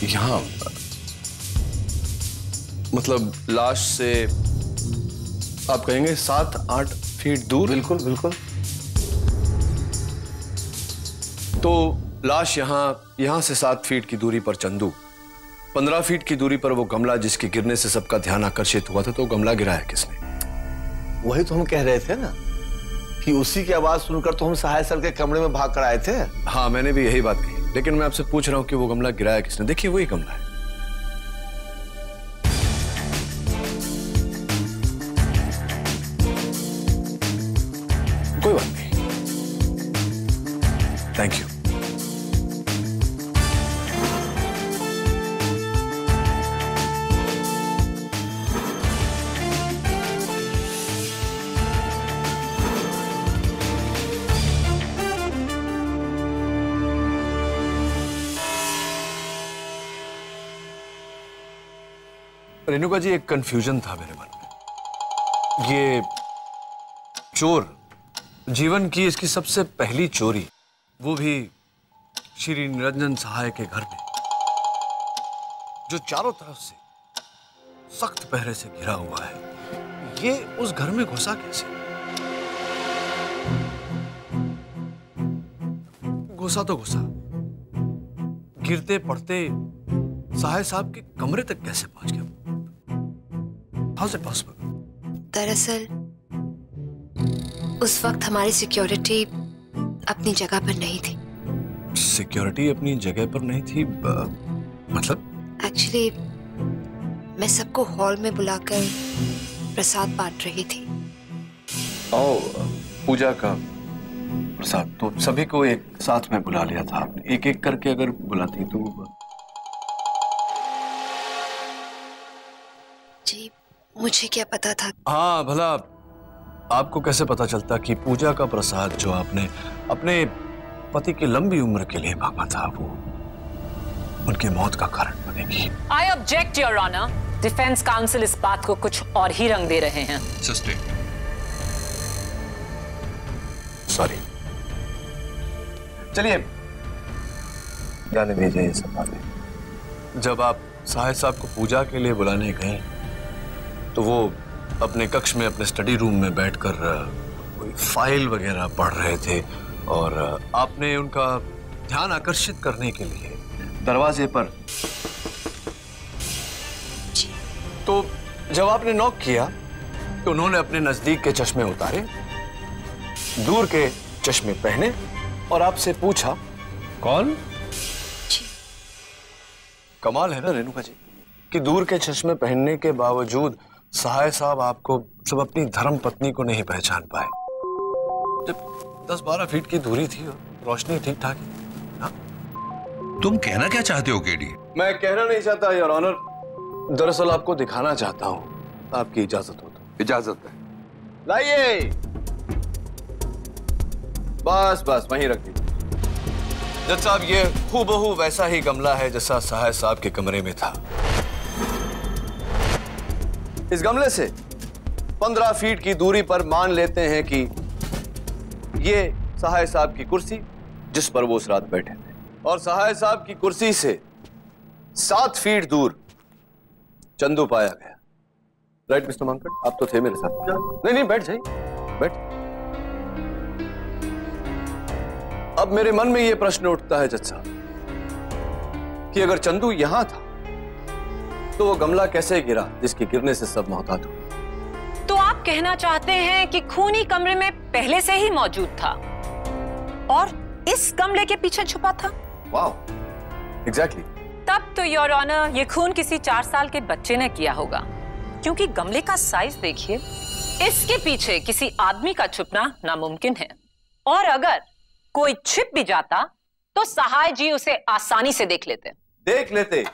यहाँ। मतलब लाश से आप कहेंगे सात आठ फीट दूर? बिल्कुल बिल्कुल। तो लाश यहाँ यहाँ से सात फीट की दूरी पर चंदू। पंद्रह फीट की दूरी पर वो गमला जिसके गिरने से सबका ध्यान आकर्षित हुआ था तो गमला गिराया किसने? वही तो हम कह रहे थे ना। कि उसी की आवाज़ सुनकर तो हम सहाय सर के कमरे में भाग कर आए थे? हाँ मैंने भी यही बात कही। लेकिन मैं आपसे पूछ रहा हूँ कि वो गमला गिराया किसने? देखिए, वही गमला है। रेणुका जी, एक कंफ्यूजन था मेरे मन में। ये चोर, जीवन की इसकी सबसे पहली चोरी, वो भी श्री निरंजन सहाय के घर में, जो चारों तरफ़ से सख्त पहरे से घिरा हुआ है। ये उस घर में घुसा कैसे? घुसा तो घुसा। गिरते पड़ते साहे साहब के कमरे तक कैसे पहुँच गया? हाउ इट पॉसिबल दरअसल उस वक्त हमारी सिक्योरिटी अपनी जगह पर नहीं थी। सिक्योरिटी अपनी जगह पर नहीं थी? ब- मतलब? एक्चुअली मैं सबको हॉल में बुलाकर प्रसाद बांट रही थी। ओ पूजा का प्रसाद तो सभी को एक साथ में बुला लिया था आपने। एक एक करके अगर बुलाती तो मुझे क्या पता था? हाँ भला आपको कैसे पता चलता कि पूजा का प्रसाद जो आपने अपने पति की लंबी उम्र के लिए मांगा था वो उनकी मौत का कारण बनेगी। I object your honour defence counsel इस बात को कुछ और ही रंग दे रहे हैं। सॉरी चलिए जाने दीजिए ये सब बातें। जब आप साहिब साहब को पूजा के लिए बुलाने गए तो वो अपने कक्ष में अपने स्टडी रूम में बैठकर कोई फ़ाइल वगैरह पढ़ रहे थे और आपने उनका ध्यान आकर्षित करने के लिए दरवाजे पर तो जब आपने नॉक किया तो उन्होंने अपने नज़दीक के चश्मे उतारे दूर के चश्मे पहने और आपसे पूछा कौन? कमाल है ना रेणुका जी कि दूर के चश्मे पहनने के बावजूद सहाय साहब आपको सब अपनी धर्म पत्नी को नहीं पहचान पाए। जब 10-12 फीट की दूरी थी और रोशनी ठीक ठाक तुम कहना क्या चाहते हो केडी? मैं कहना नहीं चाहता योर ऑनर दरअसल आपको दिखाना चाहता हूँ। आपकी इजाज़त हो तो। इजाज़त है। लाइए! बस बस वहीं रख दीजिए। जज साहब ये हूबहू वैसा ही गमला है जैसा सहाय साहब के कमरे में था। इस गमले से पंद्रह फीट की दूरी पर मान लेते हैं कि ये सहाय साहब की कुर्सी जिस पर वो उस रात बैठे थे। और सहाय साहब की कुर्सी से सात फीट दूर चंदू पाया गया। राइट मिस्टर मंकड़ आप तो थे मेरे साथ। नहीं नहीं बैठ जाइए बैठ। अब मेरे मन में यह प्रश्न उठता है जज साहब कि अगर चंदू यहाँ था तो वो गमला कैसे गिरा जिसके गिरने से सब मोहतात हुए? तो आप कहना चाहते हैं कि खूनी कमरे में पहले से ही मौजूद था और इस गमले के पीछे छुपा था? वाओ एग्जैक्टली तब तो योर ऑनर ये खून किसी चार साल के बच्चे ने किया होगा। क्योंकि गमले का साइज़ देखिए इसके पीछे किसी आदमी का छुपना नामुमकिन है। और अगर कोई छिप भी जाता तो सहाय जी उसे आसानी से देख लेते। देख लेते।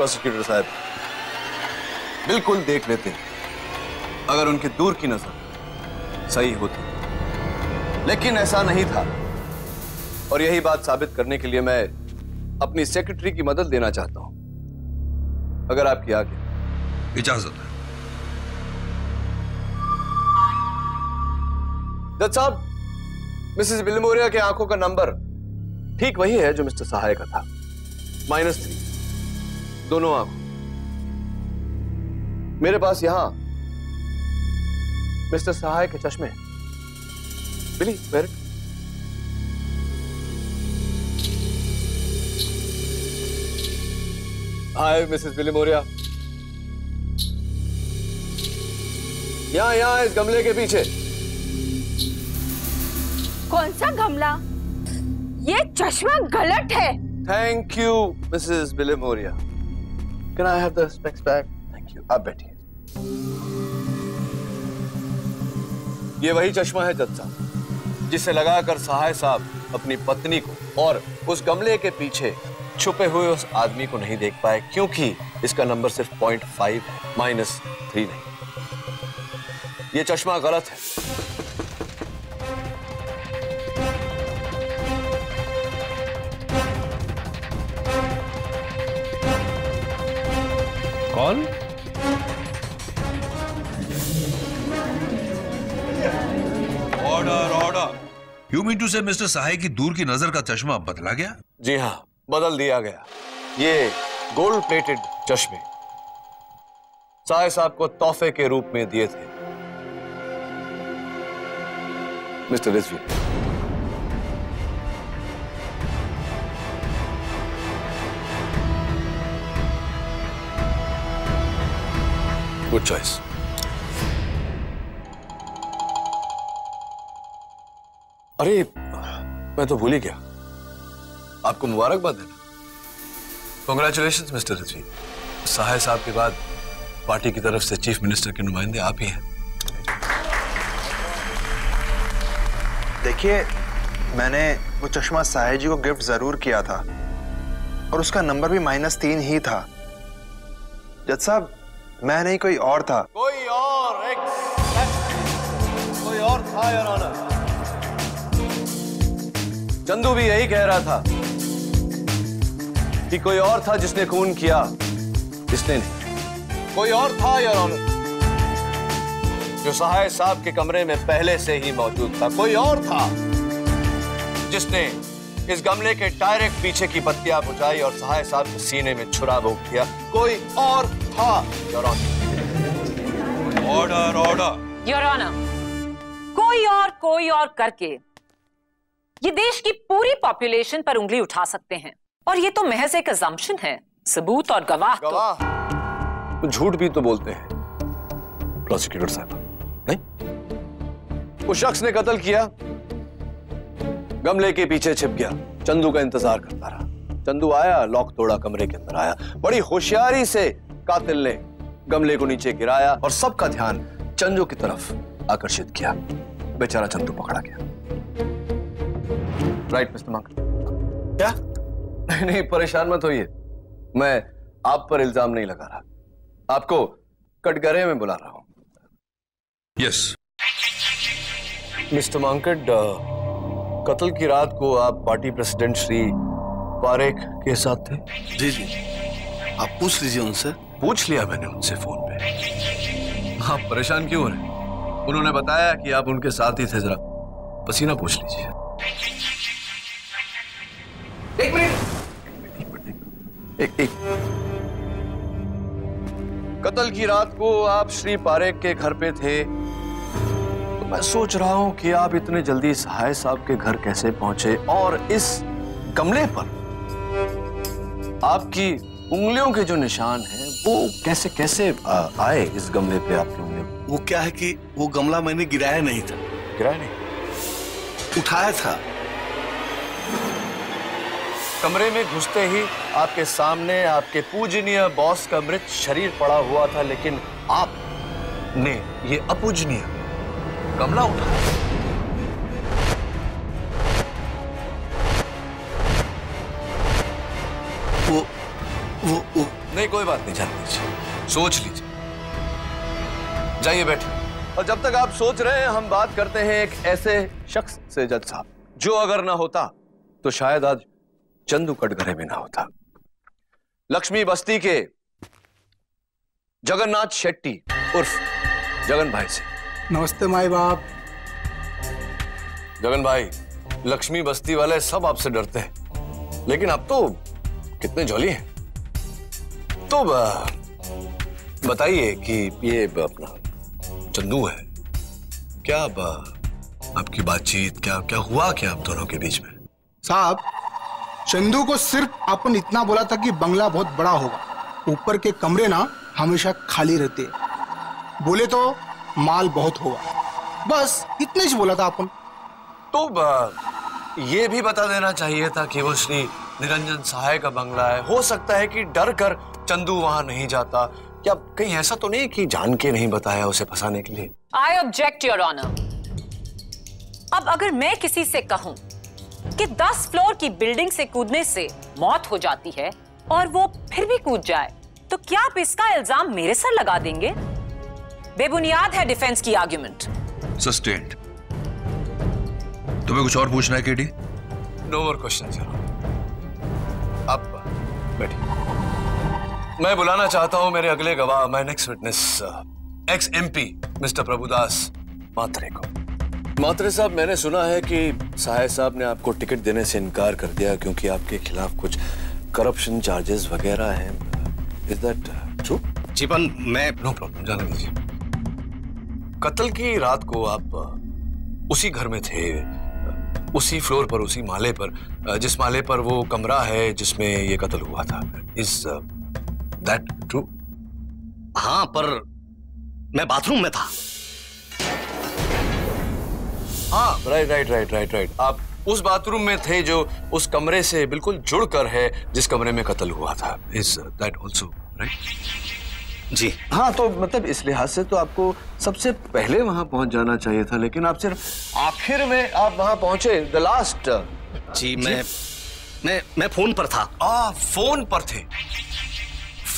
प्रोसिक्यूटर साहब। बिल्कुल देख लेते अगर उनकी दूर की नज़र सही होती। लेकिन ऐसा नहीं था। और यही बात साबित करने के लिए मैं अपनी सेक्रेटरी की मदद लेना चाहता हूँ। अगर आपकी आगे इजाज़त है। जज साहब, मिसेस बिलमोरिया के आँखों का नंबर ठीक वही है जो मिस्टर सहाय का था। Minus three. दोनों आँखों मेरे पास यहाँ मिस्टर सहाय के चश्मे Billy where hi Mrs Billimoria यहाँ यहाँ इस गमले के पीछे। कौन सा गमला? ये चश्मा गलत है। Thank you Mrs Billimoria can I have the specs back thank you आप बैठिए। ये वही चश्मा है जज साहब जिसे लगाकर सहाय साहब अपनी पत्नी को और उस गमले के पीछे छुपे हुए उस आदमी को नहीं देख पाए क्योंकि इसका नंबर सिर्फ़ पॉइंट फाइव माइनस थ्री नहीं। ये चश्मा गलत है। कौन order order you mean to say mister Sahay की दूर की नज़र का चश्मा बदला गया? जी हाँ बदल दिया गया। ये गोल्ड प्लेटेड चश्मे। साय साहब को तोहफे के रूप में दिए थे। मिस्टर रिजवी। गुड चॉइस अरे, मैं तो भूल ही गया। आपको मुबारकबाद देना। कॉन्ग्रेचुलेशन मिस्टर रिजवी सहाय साहब के बाद पार्टी की तरफ़ से चीफ मिनिस्टर के नुमाइंदे आप ही हैं। देखिए, मैंने वो चश्मा साहे जी को गिफ्ट ज़रूर किया था, और उसका नंबर भी माइनस तीन ही था। जज साहब मैं नहीं, कोई और था। कोई और कोई और था योर ऑनर चंदू भी यही कह रहा था कि कोई और था जिसने खून किया, इसने नहीं। कोई और था योर ऑनर जो सहाय साहब के कमरे में पहले से ही मौजूद था। कोई और था जिसने इस गमले के डायरेक्ट पीछे की बत्तियाँ बुझाई और सहाय साहब के सीने में छुरा भोग दिया कोई और था your honour order order your honour कोई और कोई और करके ये देश की पूरी पॉपुलेशन पर उंगली उठा सकते हैं। और ये तो महज एक अजम्पशन है। सबूत और गवाह गवाह। तो झूठ भी तो बोलते हैं प्रोसिक्यूटर साहब नहीं? उस शख्स ने कत्ल किया गमले के पीछे छिप गया चंदू का इंतज़ार करता रहा। चंदू आया लॉक तोड़ा कमरे के अंदर आया। बड़ी होशियारी से कातिल ने गमले को नीचे गिराया और सबका ध्यान चंदू की तरफ़ आकर्षित किया। बेचारा चंदू पकड़ा गया। राइट मिस्टर मंक क्या? नहीं नहीं परेशान मत होइए। मैं आप पर इल्ज़ाम नहीं लगा रहा। आपको कटघरे में बुला रहा हूँ। यस मिस्टर मांकड कत्ल की रात को आप पार्टी प्रेसिडेंट श्री पारेख के साथ थे? जी जी। आप पूछ लीजिए उनसे। पूछ लिया मैंने उनसे फ़ोन पे। आप परेशान क्यों हो रहे उन्होंने बताया कि आप उनके साथ ही थे, जरा पसीना पूछ लीजिए। एक मिनट। एक एक। कत्ल की रात को आप श्री पारेख के घर पे थे। तो मैं सोच रहा हूँ कि आप इतने जल्दी सहाय साहब के घर कैसे पहुँचे और इस गमले पर आपकी उंगलियों के जो निशान हैं वो कैसे कैसे आ, आए इस गमले पे आपकी उंगलियाँ वो क्या है कि वो गमला मैंने गिराया नहीं था। गिराया नहीं? उठाया था। कमरे में घुसते ही आपके सामने आपके पूजनीय बॉस का मृत शरीर पड़ा हुआ था लेकिन आपने ये अपूजनीय गमला उठाया वो वो वो। नहीं कोई बात नहीं जान लीजिए। सोच लीजिए। जाइए बैठे और जब तक आप सोच रहे हैं हम बात करते हैं एक ऐसे शख्स से जज साहब। जो अगर ना होता तो शायद आज चंदू कटघरे में ना होता। लक्ष्मी बस्ती के जगन्नाथ शेट्टी उर्फ़ जगन भाई से। नमस्ते माई बाप। जगन भाई लक्ष्मी बस्ती वाले सब आपसे डरते हैं। लेकिन अब तो कितने जॉली हैं। तो बताइए कि ये अपना चंदू है। क्या ब- आपकी बातचीत क्या क्या हुआ क्या आप दोनों के बीच में? साहब चंदू को सिर्फ़ अपन इतना बोला था कि बंगला बहुत बड़ा होगा। ऊपर के कमरे ना हमेशा खाली रहते बोले तो माल बहुत होगा। बस इतने ही बोला था अपन। तो ब- ये भी बता देना चाहिए था कि वो श्री निरंजन सहाय का बंगला है। हो सकता है कि डर कर चंदू वहाँ नहीं जाता। क्या कहीं ऐसा तो नहीं कि जान के नहीं बताया उसे फंसाने के लिए? आई ऑब्जेक्ट योर ऑनर अब अगर मैं किसी से कहूँ कि 10 फ्लोर की बिल्डिंग से कूदने से मौत हो जाती है और वो फिर भी कूद जाए तो क्या आप इसका इल्ज़ाम मेरे सर लगा देंगे? बेबुनियाद है डिफेंस की आर्ग्यूमेंट। सस्टेन्ड तुम्हें कुछ और पूछना है KD no more question sir आप बैठिए। मैं बुलाना चाहता हूँ मेरे अगले गवाह my next witness ex MP mister Prabhudas Matre को। मात्रे साहब मैंने सुना है कि सहाय साहब ने आपको टिकट देने से इनकार कर दिया क्योंकि आपके खिलाफ कुछ करप्शन चार्जेस वगैरह हैं। इज़ दैट ट्रू जीवन मैं नो प्रॉब्लम जाने दीजिए। कत्ल की रात को आप uh, उसी घर में थे uh, उसी फ्लोर पर उसी माले पर uh, जिस माले पर वो कमरा है जिसमें ये कत्ल हुआ था। इज़ दैट ट्रू हाँ पर मैं बाथरूम में था। हाँ right right right right right आप उस बाथरूम में थे जो उस कमरे से बिल्कुल जुड़कर है जिस कमरे में कत्ल हुआ था। इज़ दैट ऑल्सो राइट जी। हाँ तो मतलब इस लिहाज से तो आपको सबसे पहले वहाँ पहुँच जाना चाहिए था लेकिन आप सिर्फ़ आखिर में आप वहाँ पहुँचे द लास्ट जी। मैं मैं मैं फ़ोन पर था। आ फ़ोन पर थे।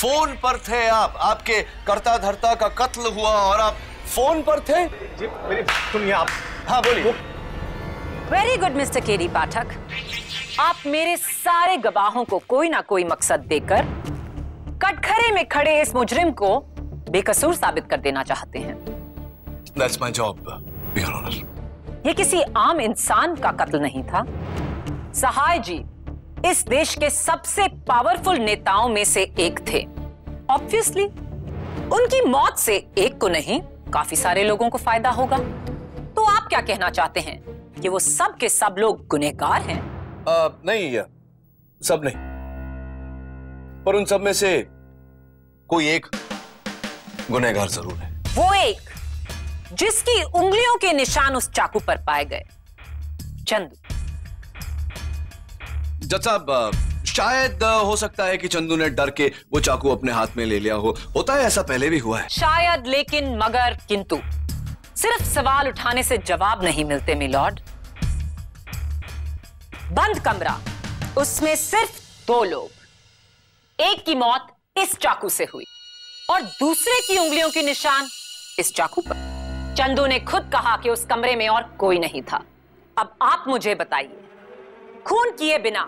फ़ोन पर थे आप। आपके करता धरता का कत्ल हुआ और आप फ़ोन पर थे? जी मेरी सुनिए आप। हाँ बोलिए। Very good mister KD Pathak आप मेरे सारे गवाहों को कोई ना कोई मकसद देकर कटघरे में खड़े इस मुजरिम को बेकसूर साबित कर देना चाहते हैं। That's my job your honour ये किसी आम इंसान का कत्ल नहीं था। सहाय जी इस देश के सबसे पावरफुल नेताओं में से एक थे। ऑब्वियसली उनकी मौत से एक को नहीं काफ़ी सारे लोगों को फ़ायदा होगा। तो आप क्या कहना चाहते हैं कि वो सब के सब लोग गुनहगार हैं? आ, नहीं सब नहीं। पर उन सब में से कोई एक गुनहगार ज़रूर है। वो एक जिसकी उंगलियों के निशान उस चाकू पर पाए गए। चंदू। जज साहब शायद हो सकता है कि चंदू ने डर के वो चाकू अपने हाथ में ले लिया हो। होता है ऐसा पहले भी हुआ है। शायद, लेकिन मगर किंतु। सिर्फ़ सवाल उठाने से जवाब नहीं मिलते मिलॉर्ड बंद कमरा। उसमें सिर्फ़ दो लोग। एक की मौत इस चाकू से हुई और दूसरे की उंगलियों के निशान इस चाकू पर। चंदू ने खुद कहा कि उस कमरे में और कोई नहीं था। अब आप मुझे बताइए खून किए बिना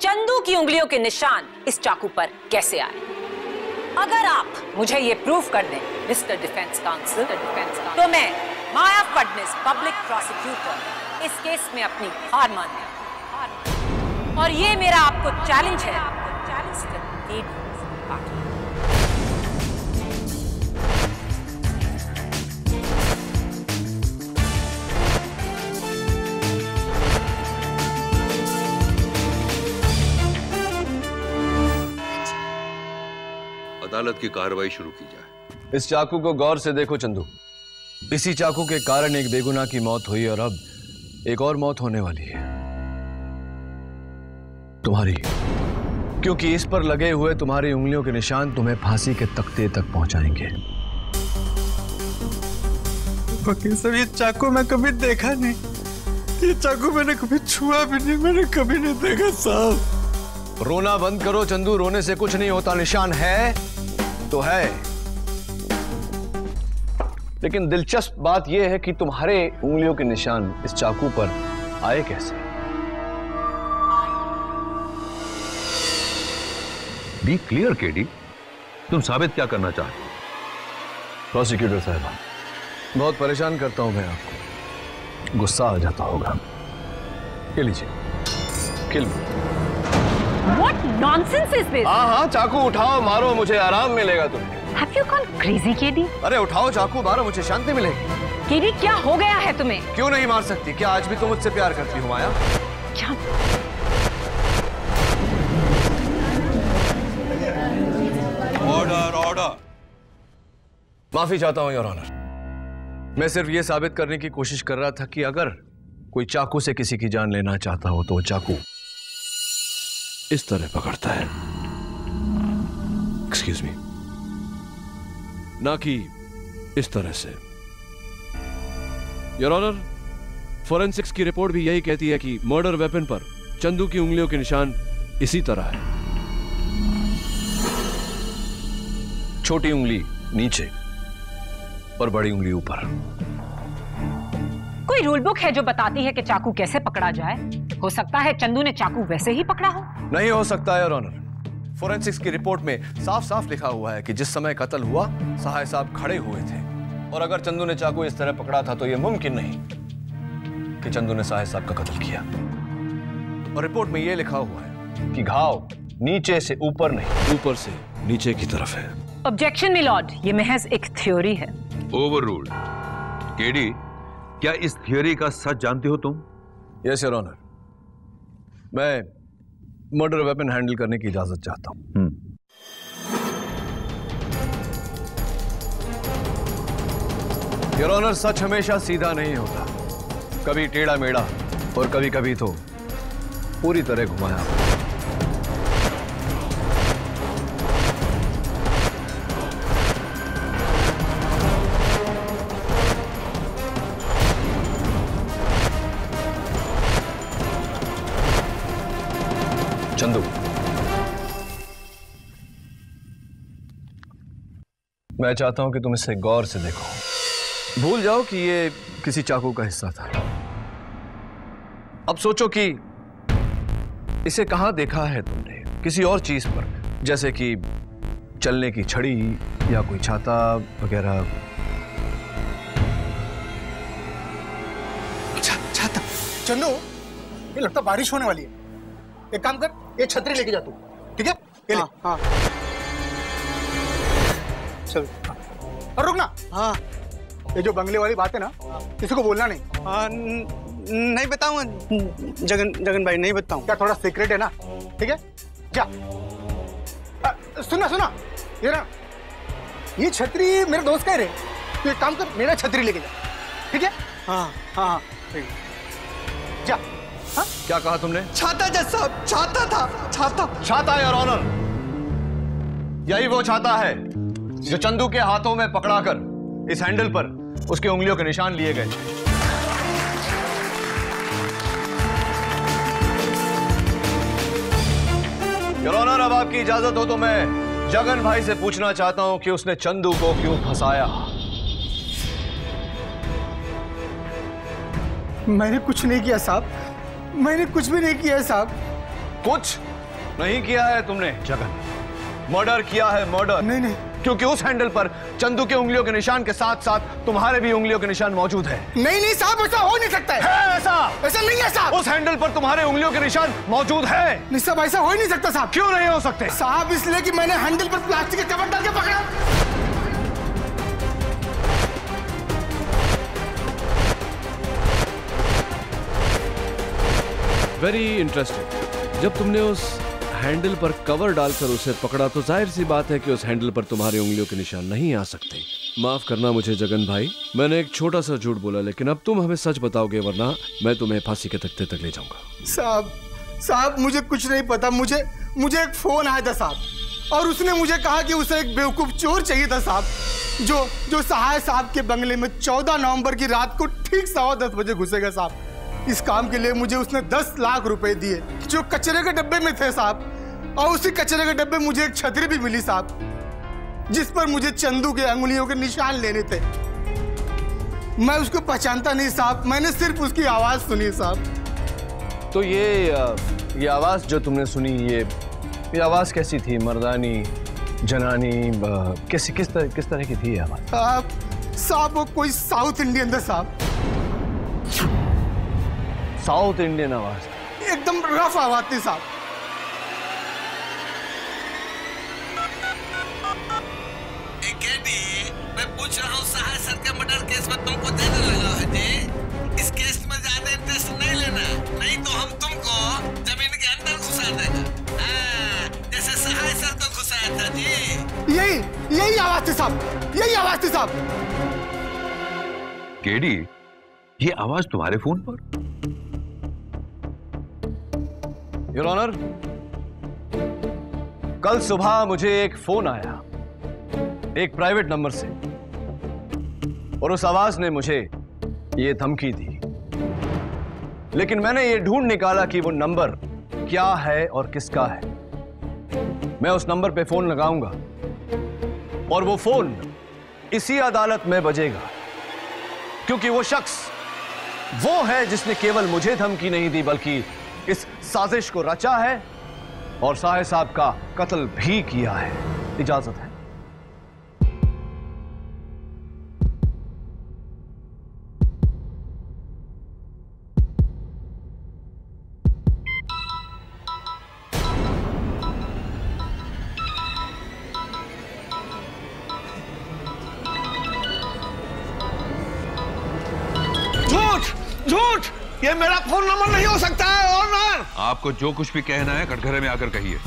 चंदू की उंगलियों के निशान इस चाकू पर कैसे आए? अगर आप मुझे ये प्रूफ कर दें मिस्टर डिफेंस काउंसिल डिफेंस तो मैं माया फडनिस पब्लिक प्रोसिक्यूटर इस केस में अपनी हार मान और ये मेरा आपको चैलेंज है। अदालत की कार्रवाई शुरू की जाए। इस चाकू को गौर से देखो चंदू। इसी चाकू के कारण एक बेगुनाह की मौत हुई और अब एक और मौत होने वाली है। तुम्हारी। क्योंकि इस पर लगे हुए तुम्हारी उंगलियों के निशान तुम्हें फांसी के तख्ते तक पहुंचाएँगे। वकील साहब ये चाकू मैं कभी देखा नहीं। ये चाकू मैंने कभी छुआ भी नहीं मैंने कभी नहीं देखा साहब। रोना बंद करो चंदू। रोने से कुछ नहीं होता निशान है। तो है। लेकिन दिलचस्प बात यह है कि तुम्हारे उंगलियों के निशान इस चाकू पर आए कैसे? बी क्लियर केडी तुम साबित क्या करना चाहते हो? प्रोसिक्यूटर साहब बहुत परेशान करता हूँ मैं आपको। गुस्सा आ जाता होगा। ये लीजिए। किल What nonsense is this? हाँ हाँ चाकू उठाओ मारो मुझे आराम मिलेगा तुम्हें Have you gone crazy, KD? अरे उठाओ चाकू मारो मुझे शांति मिलेगी। केडी क्या हो गया है तुम्हें? क्यों नहीं मार सकती? क्या आज भी तुम मुझसे प्यार करती हो माया? क्या? ऑर्डर ऑर्डर माफ़ी चाहता हूँ योर ऑनर मैं सिर्फ़ यह साबित करने की कोशिश कर रहा था कि अगर कोई चाकू से किसी की जान लेना चाहता हो तो चाकू इस तरह पकड़ता है। एक्सक्यूज मी ना कि इस तरह से। योर ऑनर फोरेंसिक्स की रिपोर्ट भी यही कहती है कि मर्डर वेपन पर चंदू की उंगलियों के निशान इसी तरह है। छोटी उंगली नीचे और बड़ी उंगली ऊपर। कोई रूल बुक है जो बताती है कि चाकू कैसे पकड़ा जाए? हो सकता है चंदू ने चाकू वैसे ही पकड़ा हो। नहीं हो सकता है ऑनर फोरेंसिक्स की रिपोर्ट में साफ़ साफ़ लिखा हुआ है कि जिस समय कत्ल हुआ सहाय साहब खड़े हुए थे। और अगर चंदू ने चाकू इस तरह पकड़ा था तो यह मुमकिन नहीं कि चंदू ने सहाय साहब का कत्ल किया। और रिपोर्ट में यह लिखा हुआ है कि घाव नीचे से ऊपर नहीं ऊपर से नीचे की तरफ़ है। ऑब्जेक्शन मिलॉर्ड ये महज एक थ्योरी है। ओवर रूल्ड केडी क्या इस थियोरी का सच जानते हो तुम? यस योर ऑनर मैं मर्डर वेपन हैंडल करने की इजाज़त चाहता हूँ। योर ऑनर सच हमेशा सीधा नहीं होता। कभी टेढ़ा मेढ़ा और कभी कभी तो पूरी तरह घुमाया। मैं चाहता हूँ कि तुम इसे गौर से देखो। भूल जाओ कि ये किसी चाकू का हिस्सा था। अब सोचो कि इसे कहाँ देखा है तुमने? किसी और चीज़ पर जैसे कि चलने की छड़ी या कोई छाता वगैरह। छाता? चंदू ये लगता बारिश होने वाली है। एक काम कर ये छतरी लेके जा तू ठीक है? ये ले। हाँ। चल और रुक ना। हाँ। ये जो बंगले वाली बात है ना किसी को बोलना नहीं। हाँ नहीं बताऊँगा जगन जगन भाई नहीं बताऊँ। क्या थोड़ा सीक्रेट है ना? ठीक है? जा। सुना सुना ये ना ये छतरी मेरे दोस्त का ही रे। तू एक काम कर मेरा छतरी लेके जा। ठीक है? हाँ। हाँ हाँ। ठीक। है? जा क्या कहा तुमने? छाता जज साहब छाता था छाता। छाता योर ऑनर यही वो छाता है। जो चंदू के हाथों में पकड़ाकर इस हैंडल पर उसकी उंगलियों के निशान लिए गए थे। योर ऑनर अब आपकी इजाज़त हो तो मैं जगन भाई से पूछना चाहता हूँ कि उसने चंदू को क्यों फंसाया? मैंने कुछ नहीं किया साहब। मैंने कुछ भी नहीं किया साहब। कुछ नहीं किया है तुमने जगन। मर्डर किया है मर्डर। नहीं नहीं। क्योंकि उस हैंडल पर चंदू के उंगलियों के निशान के साथ साथ तुम्हारे भी उंगलियों के निशान मौजूद है। नहीं नहीं साहब ऐसा हो नहीं सकता है, है ऐसा? ऐसा नहीं है साहब। उस हैंडल पर तुम्हारे उंगलियों के निशान मौजूद है। नहीं साहब ऐसा हो ही नहीं सकता साहब। क्यों नहीं हो सकते? साहब इसलिए कि मैंने हैंडल पर प्लास्टिक के कवर डाल के पकड़ा। वेरी इंटरेस्टिंग जब तुमने उस हैंडल पर कवर डालकर उसे पकड़ा तो ज़ाहिर सी बात है कि उस हैंडल पर तुम्हारी उंगलियों के निशान नहीं आ सकते। माफ़ करना मुझे, जगन भाई। मैंने एक छोटा सा झूठ बोला, लेकिन अब तुम हमें सच बताओगे, वरना मैं तुम्हें फांसी के तख्ते तक ले जाऊँगा। साहब साहब, मुझे कुछ नहीं पता। मुझे मुझे एक फ़ोन आया था, साहब। और उसने मुझे कहा कि उसे एक बेवकूफ़ चोर चाहिए था, साहब, जो जो सहाय साहब के बंगले में चौदह नवंबर की रात को ठीक सवा दस बजे घुसेगा, साहब। इस काम के लिए मुझे उसने दस लाख रुपए दिए जो कचरे के डब्बे में थे साहब। और उसी कचरे के डब्बे मुझे एक छतरी भी मिली साहब जिस पर मुझे चंदू के अंगुलियों के निशान लेने थे। मैं उसको पहचानता नहीं साहब मैंने सिर्फ़ उसकी आवाज़ सुनी साहब। तो ये ये आवाज़ जो तुमने सुनी ये ये आवाज़ कैसी थी? मर्दानी जनानी कैसी किस तरह किस तरह की थी आवाज़? साहब साहब वो कोई साउथ इंडियन था साहब। साउथ इंडियन आवाज़। एकदम रफ आवाज़ थी साहब। मैं पूछ रहा हूँ सहाय सर के मर्डर केस में तुमको देने लगा है जी इस केस में ज़्यादा इंटरेस्ट नहीं लेना नहीं तो हम तुमको ज़मीन के अंदर घुसा देगा। हाँ, जैसे सहाय सर को घुसाया था जी। यही यही आवाज़ थी साहब यही आवाज़ थी साहब। केडी ये आवाज़ तुम्हारे फ़ोन पर? योर ऑनर कल सुबह मुझे एक फ़ोन आया, एक प्राइवेट नंबर से, और उस आवाज़ ने मुझे ये धमकी दी। लेकिन मैंने ये ढूंढ निकाला कि वो नंबर क्या है और किसका है। मैं उस नंबर पे फ़ोन लगाऊँगा, और वो फ़ोन इसी अदालत में बजेगा, क्योंकि वो शख्स वो है जिसने केवल मुझे धमकी नहीं दी, बल्कि इस साजिश को रचा है और साहे साहब का कत्ल भी किया है। इजाज़त है। आपको जो कुछ भी कहना है कटघरे में आकर कहिए।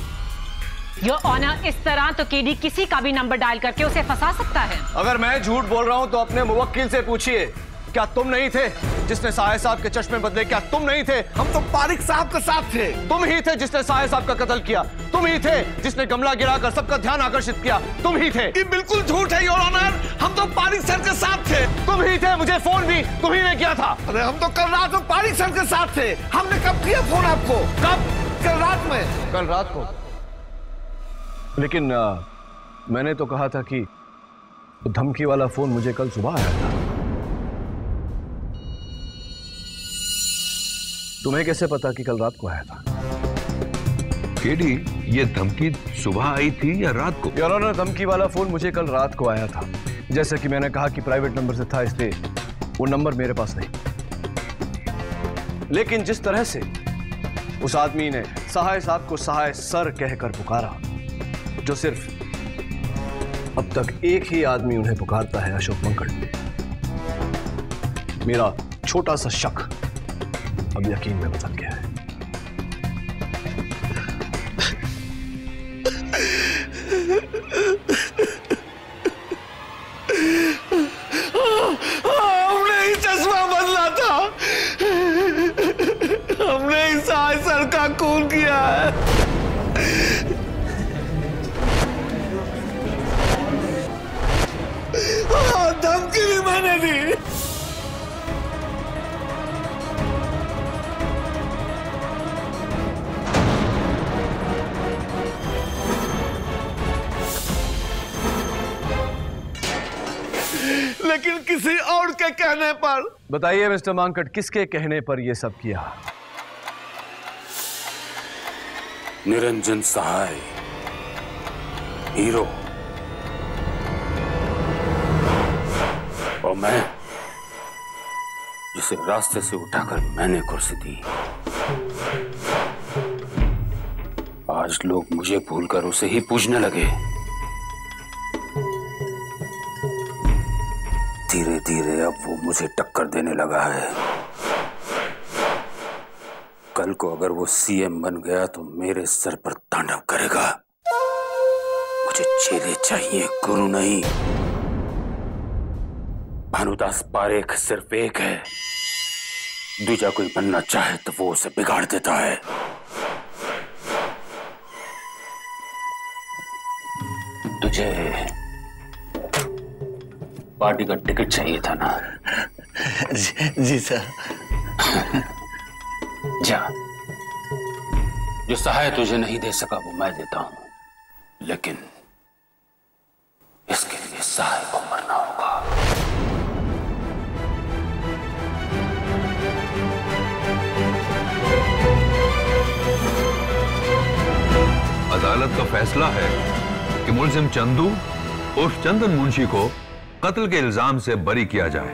योर ऑनर इस तरह तो केडी किसी का भी नंबर डायल करके उसे फंसा सकता है। अगर मैं झूठ बोल रहा हूँ तो अपने मुवक्किल से पूछिए। क्या तुम नहीं थे जिसने साहे साहब के चश्मे बदले? क्या तुम नहीं थे? हम तो पारिक साहब के साथ थे। तुम ही थे जिसने साहे साहब का कत्ल किया। तुम ही थे जिसने गमला गिराकर सबका ध्यान आकर्षित किया। तुम ही थे। ये बिल्कुल झूठ है योर ऑनर हम तो पारिक सर के साथ थे। तुम ही थे। मुझे फ़ोन भी तुम ही ने किया था। अरे हम तो कल रात में पारिक सर के साथ थे। हमने कब किया फ़ोन आपको? कब? कल रात में। कल रात को। लेकिन आ, मैंने तो कहा था कि धमकी वाला फ़ोन मुझे कल सुबह आया था। तुम्हें कैसे पता कि कल रात को आया था? केडी ये धमकी सुबह आई थी या रात को? योर ऑनर धमकी वाला फ़ोन मुझे कल रात को आया था। जैसे कि मैंने कहा कि प्राइवेट नंबर से था इसलिए वो नंबर मेरे पास नहीं। लेकिन जिस तरह से उस आदमी ने सहाय साहब को सहाय सर कहकर पुकारा जो सिर्फ़ अब तक एक ही आदमी उन्हें पुकारता है अशोक मंकड़। मेरा छोटा सा शक अब यकीन में बदल गया है। किसी और के कहने पर। बताइए मिस्टर मांकट किसके कहने पर यह सब किया? निरंजन सहाय हीरो। और मैं जिसे रास्ते से उठाकर मैंने कुर्सी दी। आज लोग मुझे भूलकर उसे ही पूजने लगे। धीरे धीरे अब वो मुझे टक्कर देने लगा है। कल को अगर वो सीएम बन गया तो मेरे सर पर तांडव करेगा। मुझे चेले चाहिए, गुरु नहीं। भानुदास पारेख सिर्फ़ एक है। दूजा कोई बनना चाहे तो वो उसे बिगाड़ देता है। तुझे पार्टी का टिकट चाहिए था ना? जी, जी सर। जा। जो सहाय तुझे नहीं दे सका वो मैं देता हूँ। लेकिन इसके लिए सहाय को मरना होगा। अदालत का फैसला है कि मुलजिम चंदू उर्फ़ चंदन मुंशी को कत्ल के इल्ज़ाम से बरी किया जाए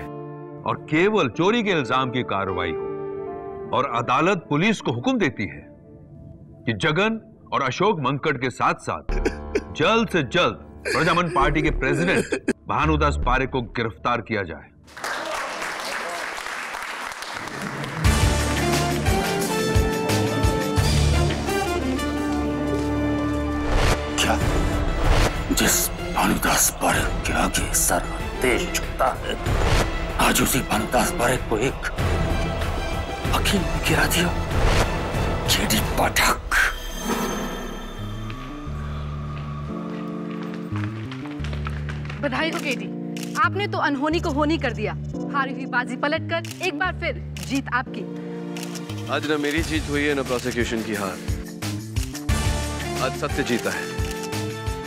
और केवल चोरी के इल्ज़ाम की कार्रवाई हो। और अदालत पुलिस को हुक्म देती है कि जगन और अशोक मंकट के साथ साथ जल्द से जल्द प्रजामन पार्टी के प्रेसिडेंट भानुदास पारे को गिरफ़्तार किया जाए। क्या? जिस भानुदास पारेख के आगे सर देश झुकता है आज उसी भानुदास पारेख को एक वकील ने गिरा दिया केडी पाठक बधाई हो केडी आपने तो अनहोनी को होनी कर दिया। हारी हुई बाजी पलटकर एक बार फिर जीत आपकी। आज न मेरी जीत हुई है न प्रोसिक्यूशन की हार। आज सत्य जीता है।